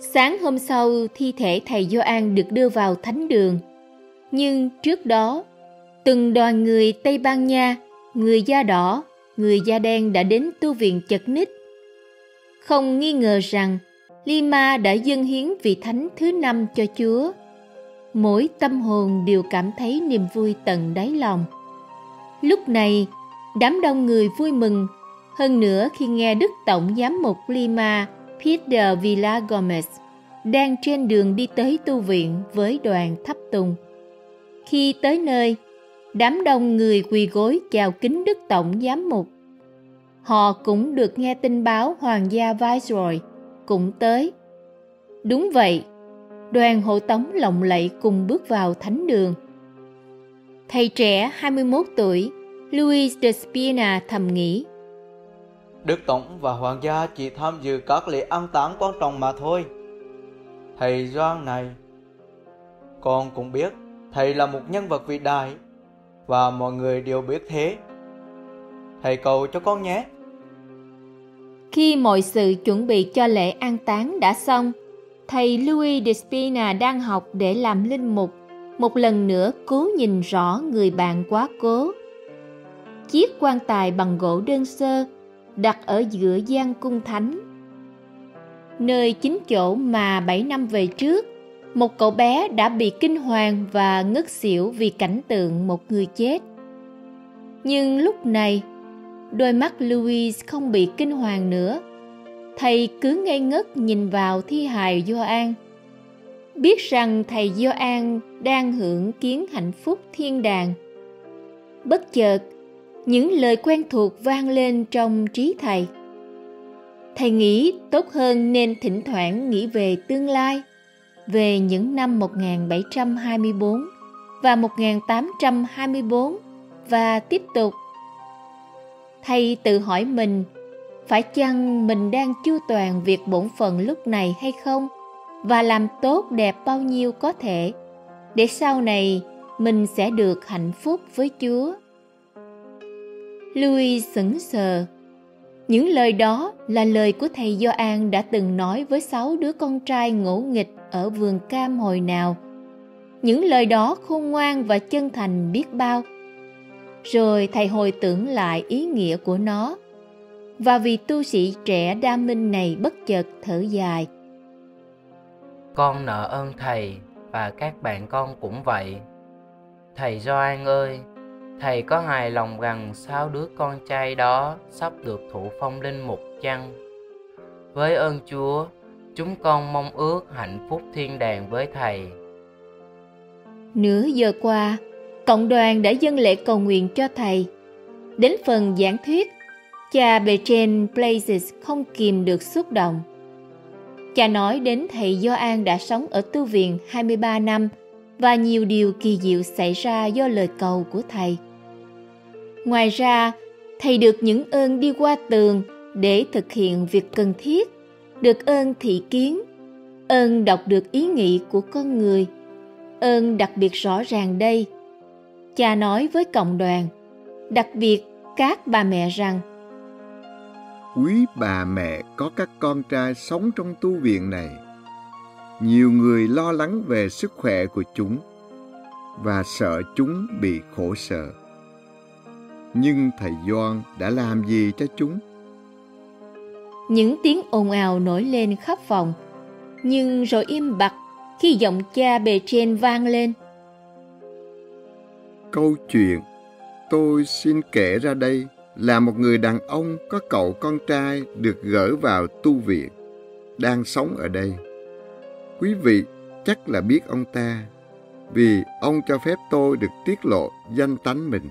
Sáng hôm sau, thi thể thầy Gioan được đưa vào thánh đường. Nhưng trước đó, từng đoàn người Tây Ban Nha, người da đỏ, người da đen đã đến tu viện chật ních. Không nghi ngờ rằng Lima đã dâng hiến vị thánh thứ năm cho Chúa. Mỗi tâm hồn đều cảm thấy niềm vui tận đáy lòng. Lúc này, đám đông người vui mừng, hơn nữa khi nghe Đức Tổng Giám mục Lima Peter Villa Gomez đang trên đường đi tới tu viện với đoàn thắp tùng. Khi tới nơi, đám đông người quỳ gối chào kính Đức Tổng Giám mục. Họ cũng được nghe tin báo Hoàng gia Viceroy cũng tới. Đúng vậy, đoàn hộ tống lộng lẫy cùng bước vào thánh đường. Thầy trẻ 21 tuổi, Louis de Spina thầm nghĩ. Đức Tổng và Hoàng gia chỉ tham dự các lễ an táng quan trọng mà thôi. Thầy Doan này, con cũng biết thầy là một nhân vật vĩ đại và mọi người đều biết thế. Thầy cầu cho con nhé. Khi mọi sự chuẩn bị cho lễ an táng đã xong, thầy Louis de Spina đang học để làm linh mục một lần nữa cố nhìn rõ người bạn quá cố. Chiếc quan tài bằng gỗ đơn sơ đặt ở giữa gian cung thánh. Nơi chính chỗ mà 7 năm về trước, một cậu bé đã bị kinh hoàng và ngất xỉu vì cảnh tượng một người chết. Nhưng lúc này, đôi mắt Louis không bị kinh hoàng nữa. Thầy cứ ngây ngất nhìn vào thi hài Gioan biết rằng thầy Gioan đang hưởng kiến hạnh phúc thiên đàng. Bất chợt, những lời quen thuộc vang lên trong trí thầy. Thầy nghĩ tốt hơn nên thỉnh thoảng nghĩ về tương lai, về những năm 1724 và 1824 và tiếp tục. Thầy tự hỏi mình, phải chăng mình đang chu toàn việc bổn phận lúc này hay không? và làm tốt đẹp bao nhiêu có thể để sau này mình sẽ được hạnh phúc với Chúa. Louis sững sờ. Những lời đó là lời của thầy Gioan đã từng nói với sáu đứa con trai ngỗ nghịch ở vườn cam hồi nào. Những lời đó khôn ngoan và chân thành biết bao. Rồi thầy hồi tưởng lại ý nghĩa của nó. Và vì tu sĩ trẻ đa minh này bất chợt thở dài – con nợ ơn thầy và các bạn con cũng vậy. Thầy Gioan ơi, thầy có hài lòng rằng sao đứa con trai đó sắp được thụ phong linh mục chăng? Với ơn Chúa, chúng con mong ước hạnh phúc thiên đàng với thầy. Nửa giờ qua, cộng đoàn đã dâng lễ cầu nguyện cho thầy. Đến phần giảng thuyết, cha Bertrand Blazes không kìm được xúc động. Cha nói đến thầy Do An đã sống ở tu viện 23 năm và nhiều điều kỳ diệu xảy ra do lời cầu của thầy. Ngoài ra, thầy được những ơn đi qua tường để thực hiện việc cần thiết, được ơn thị kiến, ơn đọc được ý nghĩ của con người, ơn đặc biệt rõ ràng đây. Cha nói với cộng đoàn, đặc biệt các bà mẹ rằng Quý bà mẹ có các con trai sống trong tu viện này. Nhiều người lo lắng về sức khỏe của chúng và sợ chúng bị khổ sở. Nhưng thầy Doan đã làm gì cho chúng? Những tiếng ồn ào nổi lên khắp phòng, nhưng rồi im bặt khi giọng cha bề trên vang lên. Câu chuyện tôi xin kể ra đây là một người đàn ông có cậu con trai được gửi vào tu viện, đang sống ở đây. Quý vị chắc là biết ông ta, vì ông cho phép tôi được tiết lộ danh tánh mình.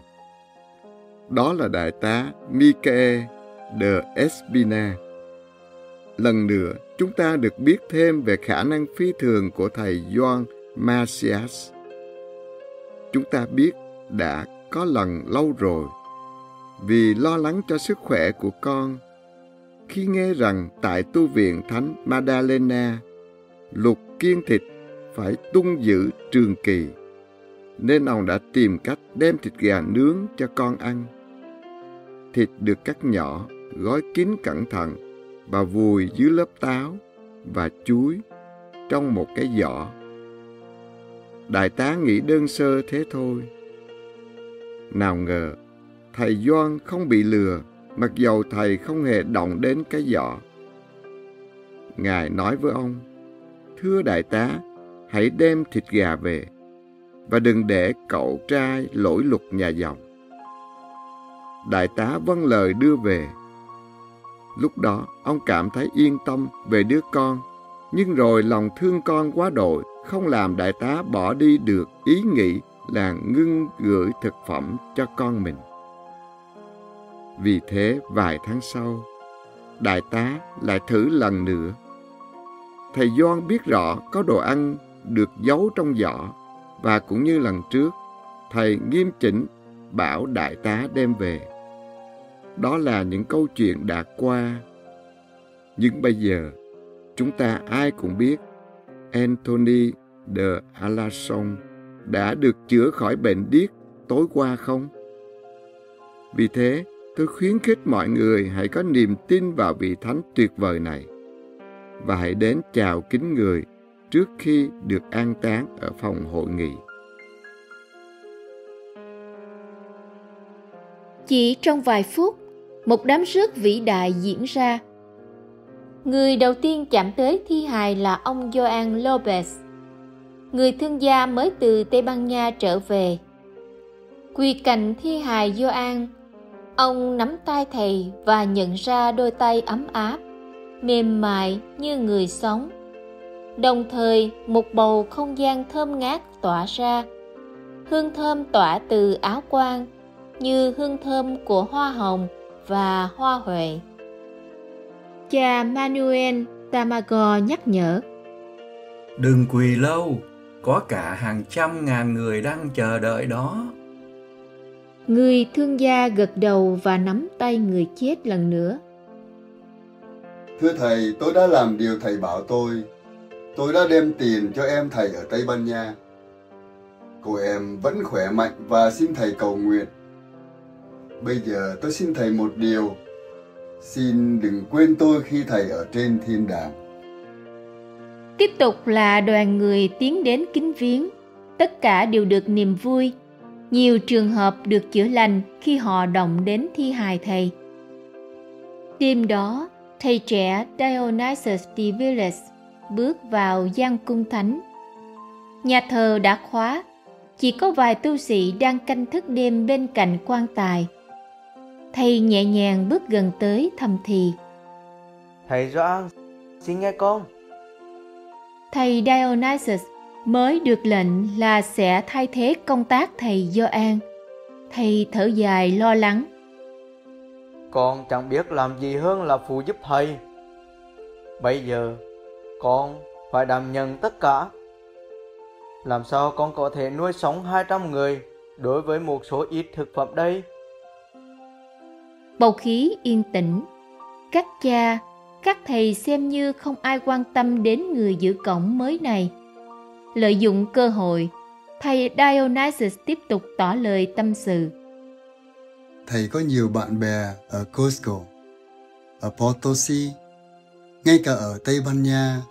Đó là đại tá Mikael de Espina. Lần nữa, chúng ta được biết thêm về khả năng phi thường của thầy Joan Macias. Chúng ta biết đã có lần lâu rồi vì lo lắng cho sức khỏe của con. Khi nghe rằng tại tu viện Thánh Madalena, lục kiên thịt phải tung giữ trường kỳ, nên ông đã tìm cách đem thịt gà nướng cho con ăn. Thịt được cắt nhỏ, gói kín cẩn thận và vùi dưới lớp táo và chuối trong một cái giỏ. Đại tá nghĩ đơn sơ thế thôi. Nào ngờ thầy Doan không bị lừa, mặc dầu thầy không hề động đến cái giỏ. Ngài nói với ông, Thưa đại tá, hãy đem thịt gà về, và đừng để cậu trai lỗi lục nhà dòng. Đại tá vâng lời đưa về. Lúc đó, ông cảm thấy yên tâm về đứa con, nhưng rồi lòng thương con quá đội, không làm đại tá bỏ đi được ý nghĩ là ngưng gửi thực phẩm cho con mình. Vì thế vài tháng sau, đại tá lại thử lần nữa. Thầy Doan biết rõ có đồ ăn được giấu trong giỏ và cũng như lần trước, thầy nghiêm chỉnh bảo đại tá đem về. Đó là những câu chuyện đã qua. Nhưng bây giờ, chúng ta ai cũng biết Anthony de Alasson đã được chữa khỏi bệnh điếc tối qua không? Vì thế, tôi khuyến khích mọi người hãy có niềm tin vào vị thánh tuyệt vời này và hãy đến chào kính người trước khi được an táng ở phòng hội nghị. Chỉ trong vài phút, một đám rước vĩ đại diễn ra. Người đầu tiên chạm tới thi hài là ông Joan Lopez, người thương gia mới từ Tây Ban Nha trở về. Quỳ cạnh thi hài Joan Ông nắm tay thầy và nhận ra đôi tay ấm áp, mềm mại như người sống. Đồng thời một bầu không gian thơm ngát tỏa ra. Hương thơm tỏa từ áo quan như hương thơm của hoa hồng và hoa huệ. Cha Manuel Tamago nhắc nhở. Đừng quỳ lâu, có cả hàng trăm ngàn người đang chờ đợi đó. Người thương gia gật đầu và nắm tay người chết lần nữa. Thưa thầy, tôi đã làm điều thầy bảo tôi. Tôi đã đem tiền cho em thầy ở Tây Ban Nha. Cô em vẫn khỏe mạnh và xin thầy cầu nguyện. Bây giờ tôi xin thầy một điều. Xin đừng quên tôi khi thầy ở trên thiên đàng. Tiếp tục là đoàn người tiến đến kính viếng. Tất cả đều được niềm vui nhiều trường hợp được chữa lành khi họ động đến thi hài thầy. Đêm đó, thầy trẻ Dionysus Divilis bước vào gian cung thánh. Nhà thờ đã khóa, chỉ có vài tu sĩ đang canh thức đêm bên cạnh quan tài. Thầy nhẹ nhàng bước gần tới thầm thì. Thầy Doan, xin nghe con. Thầy Dionysus mới được lệnh là sẽ thay thế công tác thầy Gioan. Thầy thở dài lo lắng. Con chẳng biết làm gì hơn là phụ giúp thầy. Bây giờ, con phải đảm nhận tất cả. Làm sao con có thể nuôi sống 200 người đối với một số ít thực phẩm đây? Bầu khí yên tĩnh. Các cha, các thầy xem như không ai quan tâm đến người giữ cổng mới này. Lợi dụng cơ hội, thầy Dionysus tiếp tục tỏ lời tâm sự. Thầy có nhiều bạn bè ở Costco, ở Potosi, ngay cả ở Tây Ban Nha.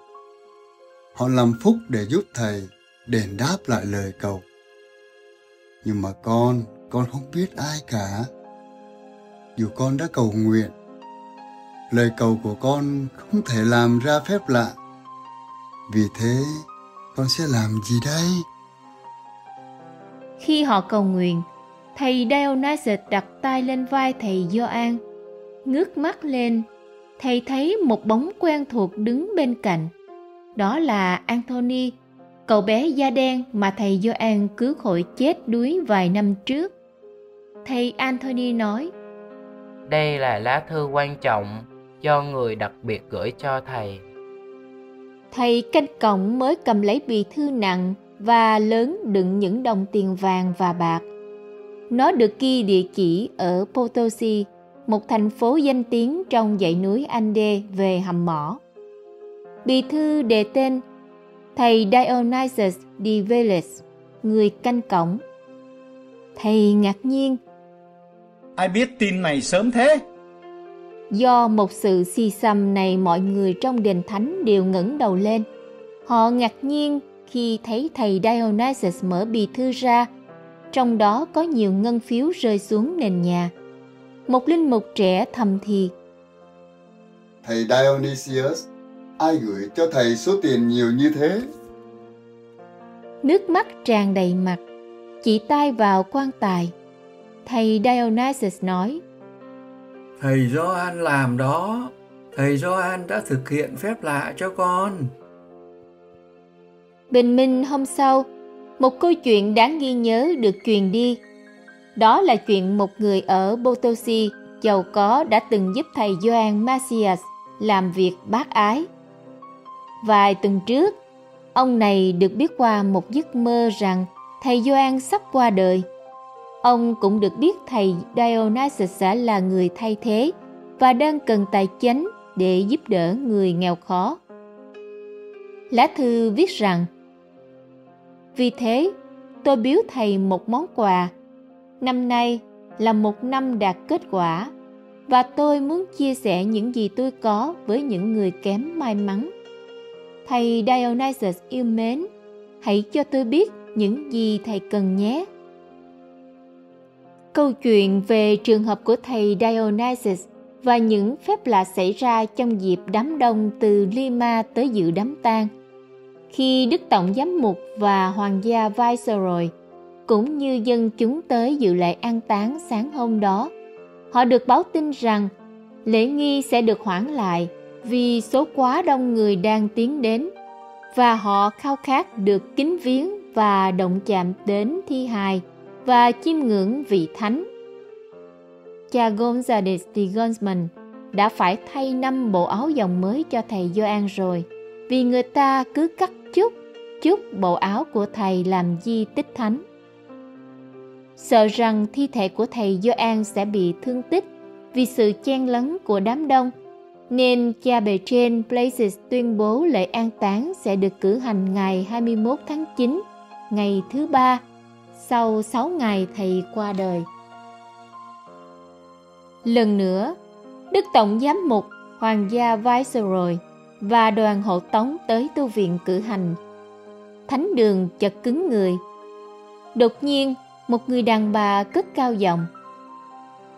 Họ làm phúc để giúp thầy đền đáp lại lời cầu. Nhưng mà con, con không biết ai cả. Dù con đã cầu nguyện, lời cầu của con không thể làm ra phép lạ. Vì thế, con sẽ làm gì đây? Khi họ cầu nguyện, thầy Dionysus đặt tay lên vai thầy Gioan, ngước mắt lên, thầy thấy một bóng quen thuộc đứng bên cạnh. Đó là Anthony, cậu bé da đen mà thầy Gioan cứu khỏi chết đuối vài năm trước. Thầy Anthony nói, đây là lá thư quan trọng do người đặc biệt gửi cho thầy. Thầy canh cổng mới cầm lấy bì thư nặng và lớn đựng những đồng tiền vàng và bạc. Nó được ghi địa chỉ ở Potosi, một thành phố danh tiếng trong dãy núi Ande về hầm mỏ. Bì thư đề tên Thầy Dionysus de Veles, người canh cổng. Thầy ngạc nhiên. Ai biết tin này sớm thế? Do một sự xì xầm này mọi người trong đền thánh đều ngẩng đầu lên. Họ ngạc nhiên khi thấy thầy Dionysus mở bì thư ra, trong đó có nhiều ngân phiếu rơi xuống nền nhà. Một linh mục trẻ thầm thì. Thầy Dionysius, ai gửi cho thầy số tiền nhiều như thế? Nước mắt tràn đầy mặt, chỉ tay vào quan tài. Thầy Dionysus nói, Thầy Gioan làm đó, thầy Gioan đã thực hiện phép lạ cho con. Bình minh hôm sau, một câu chuyện đáng ghi nhớ được truyền đi. Đó là chuyện một người ở Potosi giàu có đã từng giúp thầy Gioan Macias làm việc bác ái. Vài tuần trước, ông này được biết qua một giấc mơ rằng thầy Gioan sắp qua đời. Ông cũng được biết thầy Dionysus là người thay thế và đang cần tài chính để giúp đỡ người nghèo khó. Lá thư viết rằng Vì thế, tôi biếu thầy một món quà. Năm nay là một năm đạt kết quả và tôi muốn chia sẻ những gì tôi có với những người kém may mắn. Thầy Dionysus yêu mến, hãy cho tôi biết những gì thầy cần nhé. Câu chuyện về trường hợp của thầy Dionysus và những phép lạ xảy ra trong dịp đám đông từ Lima tới dự đám tang. Khi Đức Tổng Giám mục và Hoàng gia Viceroy cũng như dân chúng tới dự lễ an táng sáng hôm đó, họ được báo tin rằng lễ nghi sẽ được hoãn lại vì số quá đông người đang tiến đến và họ khao khát được kính viếng và động chạm đến thi hài và chiêm ngưỡng vị thánh. Cha Gonzales de Guzman đã phải thay năm bộ áo dòng mới cho thầy Gioan rồi, vì người ta cứ cắt chút chút bộ áo của thầy làm di tích thánh. Sợ rằng thi thể của thầy Gioan sẽ bị thương tích vì sự chen lấn của đám đông, nên cha bề trên Places tuyên bố lễ an táng sẽ được cử hành ngày 21 tháng 9, ngày thứ ba sau 6 ngày thầy qua đời. Lần nữa, Đức Tổng Giám mục, Hoàng gia Viceroy và đoàn hộ tống tới tu viện cử hành. Thánh đường chật cứng người. Đột nhiên, một người đàn bà cất cao giọng.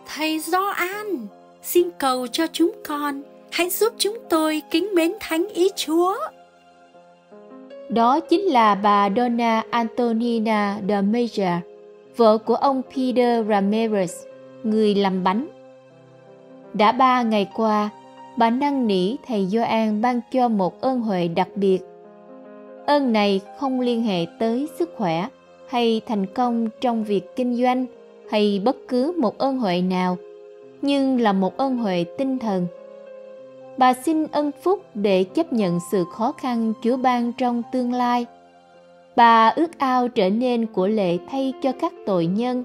Thầy Gioan, xin cầu cho chúng con, hãy giúp chúng tôi kính mến thánh ý Chúa. Đó chính là bà Donna Antonina de Meja, vợ của ông Peter Ramirez, người làm bánh. Đã ba ngày qua, bà năn nỉ thầy Gioan ban cho một ơn huệ đặc biệt. Ơn này không liên hệ tới sức khỏe hay thành công trong việc kinh doanh hay bất cứ một ơn huệ nào, nhưng là một ơn huệ tinh thần. Bà xin ân phúc để chấp nhận sự khó khăn Chúa ban trong tương lai. Bà ước ao trở nên của lệ thay cho các tội nhân,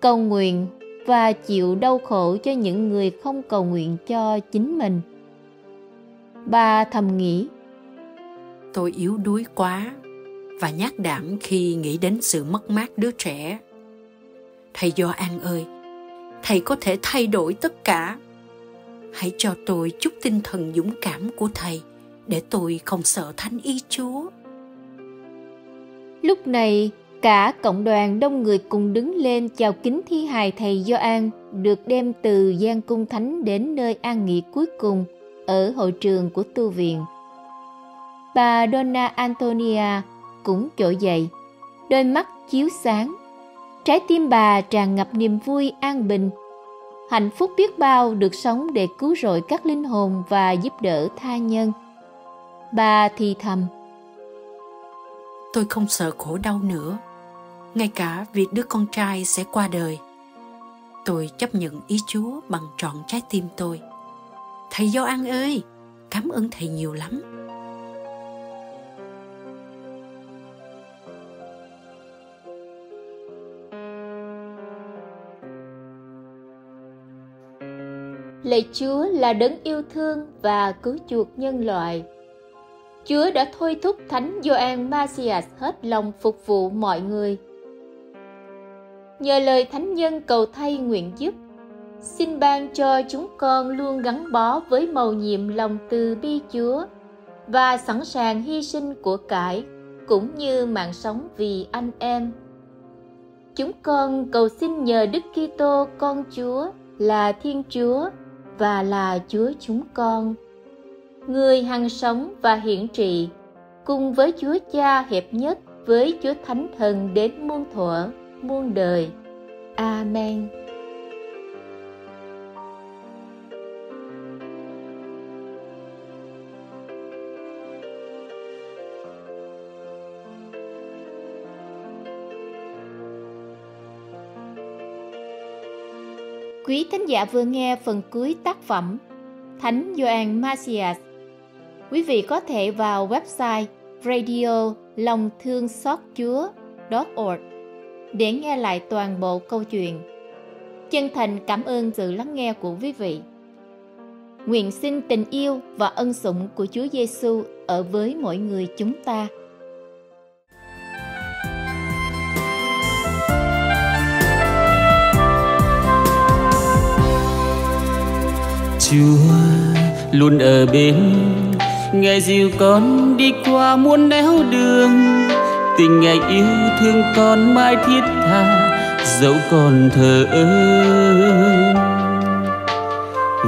cầu nguyện và chịu đau khổ cho những người không cầu nguyện cho chính mình. Bà thầm nghĩ, Tôi yếu đuối quá và nhát đảm khi nghĩ đến sự mất mát đứa trẻ. Thầy Do An ơi, Thầy có thể thay đổi tất cả. Hãy cho tôi chút tinh thần dũng cảm của Thầy để tôi không sợ thánh ý Chúa. Lúc này, cả cộng đoàn đông người cùng đứng lên chào kính thi hài thầy Gioan được đem từ gian cung thánh đến nơi an nghỉ cuối cùng ở hội trường của tu viện. Bà Donna Antonia cũng trỗi dậy, đôi mắt chiếu sáng. Trái tim bà tràn ngập niềm vui an bình. Hạnh phúc biết bao được sống để cứu rỗi các linh hồn và giúp đỡ tha nhân. Bà thì thầm. Tôi không sợ khổ đau nữa, ngay cả việc đứa con trai sẽ qua đời. Tôi chấp nhận ý Chúa bằng trọn trái tim tôi. Thầy Do An ơi, cảm ơn thầy nhiều lắm. Lạy Chúa là đấng yêu thương và cứu chuộc nhân loại. Chúa đã thôi thúc Thánh Gioan Masias hết lòng phục vụ mọi người. Nhờ lời Thánh nhân cầu thay nguyện giúp, xin ban cho chúng con luôn gắn bó với màu nhiệm lòng từ bi Chúa và sẵn sàng hy sinh của cải cũng như mạng sống vì anh em. Chúng con cầu xin nhờ Đức Kitô con Chúa là Thiên Chúa và là Chúa chúng con. Người hằng sống và hiển trị, cùng với Chúa Cha hiệp nhất với Chúa Thánh Thần đến muôn thuở, muôn đời. Amen. Quý thính giả vừa nghe phần cuối tác phẩm Thánh Gioan Masias. Quý vị có thể vào website radio lòng thương xót chúa org để nghe lại toàn bộ câu chuyện. Chân thành cảm ơn sự lắng nghe của quý vị. Nguyện xin tình yêu và ân sủng của Chúa Giêsu ở với mỗi người chúng ta. Chúa luôn ở bên. Ngài dìu con đi qua muôn nẻo đường. Tình Ngài yêu thương con mãi thiết tha, Dẫu còn thờ ơ.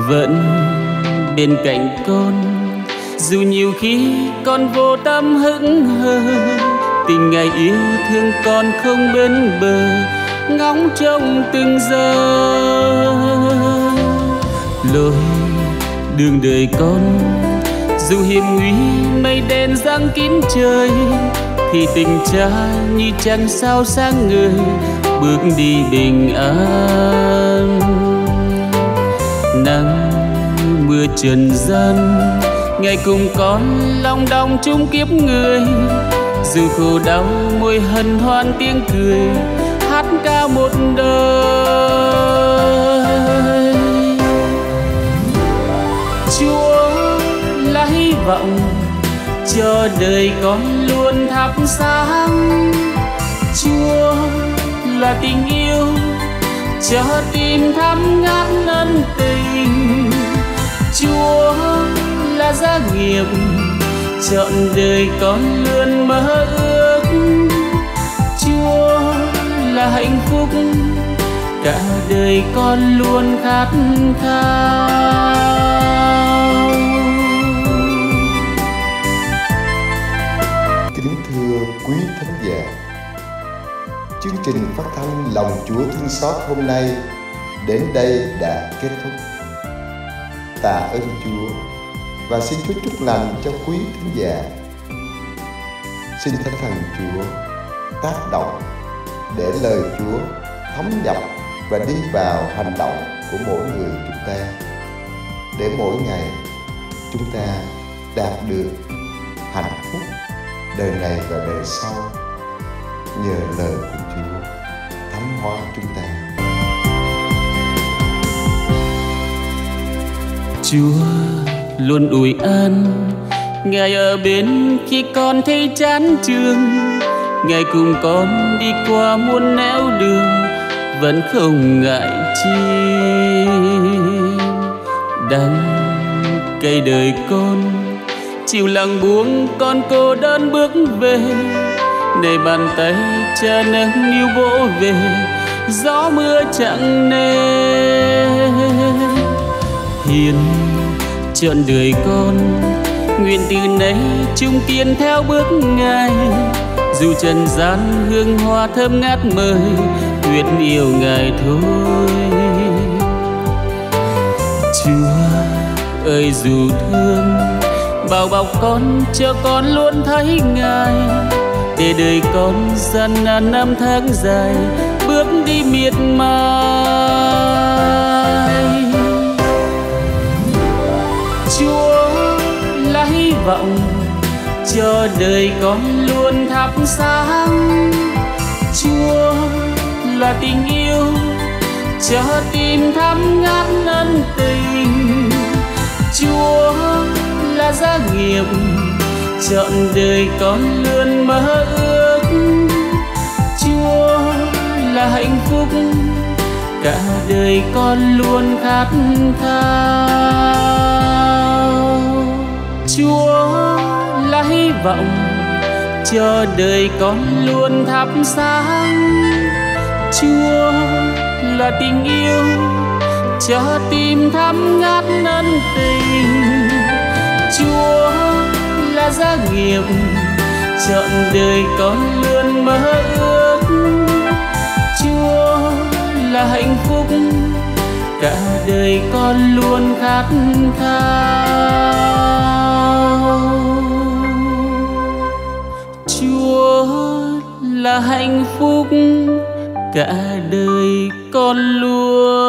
Vẫn bên cạnh con, Dù nhiều khi con vô tâm hững hờ, Tình Ngài yêu thương con không bên bờ, Ngóng trông từng giờ lối đường đời con. Dù hiểm nguy mây đen giăng kín trời, thì tình cha như trăng sao sáng người bước đi bình an. Nắng mưa trần gian, ngày cùng con lòng đong chung kiếp người. Dù khổ đau môi hân hoan tiếng cười, hát ca một đời. Vọng. Cho đời con luôn thắp sáng. Chúa là tình yêu, cho tim thắm ngát ân tình. Chúa là gia nghiệp, chọn đời con luôn mơ ước. Chúa là hạnh phúc, cả đời con luôn khát khao. Chương trình phát thanh lòng Chúa thương xót hôm nay đến đây đã kết thúc. Tạ ơn Chúa và xin Chúa chúc lành cho quý thính giả. Xin Thánh Thần Chúa tác động để lời Chúa thấm nhập và đi vào hành động của mỗi người chúng ta, để mỗi ngày chúng ta đạt được hạnh phúc đời này và đời sau nhờ lời của hóa chúng ta. Chúa luôn ủi an, Ngài ở bên khi con thấy chán trường Ngài cùng con đi qua muôn nẻo đường, Vẫn không ngại chi. Đắng cây đời con, Chiều lặng buông con cô đơn bước về. Để bàn tay cha nâng niu vỗ về Gió mưa chẳng nề Hiền chọn đời con, Nguyện từ nay chung kiên theo bước Ngài. Dù trần gian hương hoa thơm ngát mời tuyệt yêu Ngài thôi. Chúa ơi, dù thương, bao bọc con cho con luôn thấy Ngài. Để đời con gian nan năm tháng dài Đi miệt mài. Chúa là hy vọng, cho đời con luôn thắp sáng. Chúa là tình yêu, cho tim thắm ngát ân tình. Chúa là gia nghiệp chọn đời con luôn mơ ước là hạnh phúc. Cả đời con luôn khát khao. Chúa là hy vọng cho đời con luôn thắp sáng. Chúa là tình yêu cho tim thắm ngát ân tình. Chúa là gia nghiệp, chọn đời con luôn mơ ước. Chúa là hạnh phúc, cả đời con luôn khát khao. Chúa là hạnh phúc, cả đời con luôn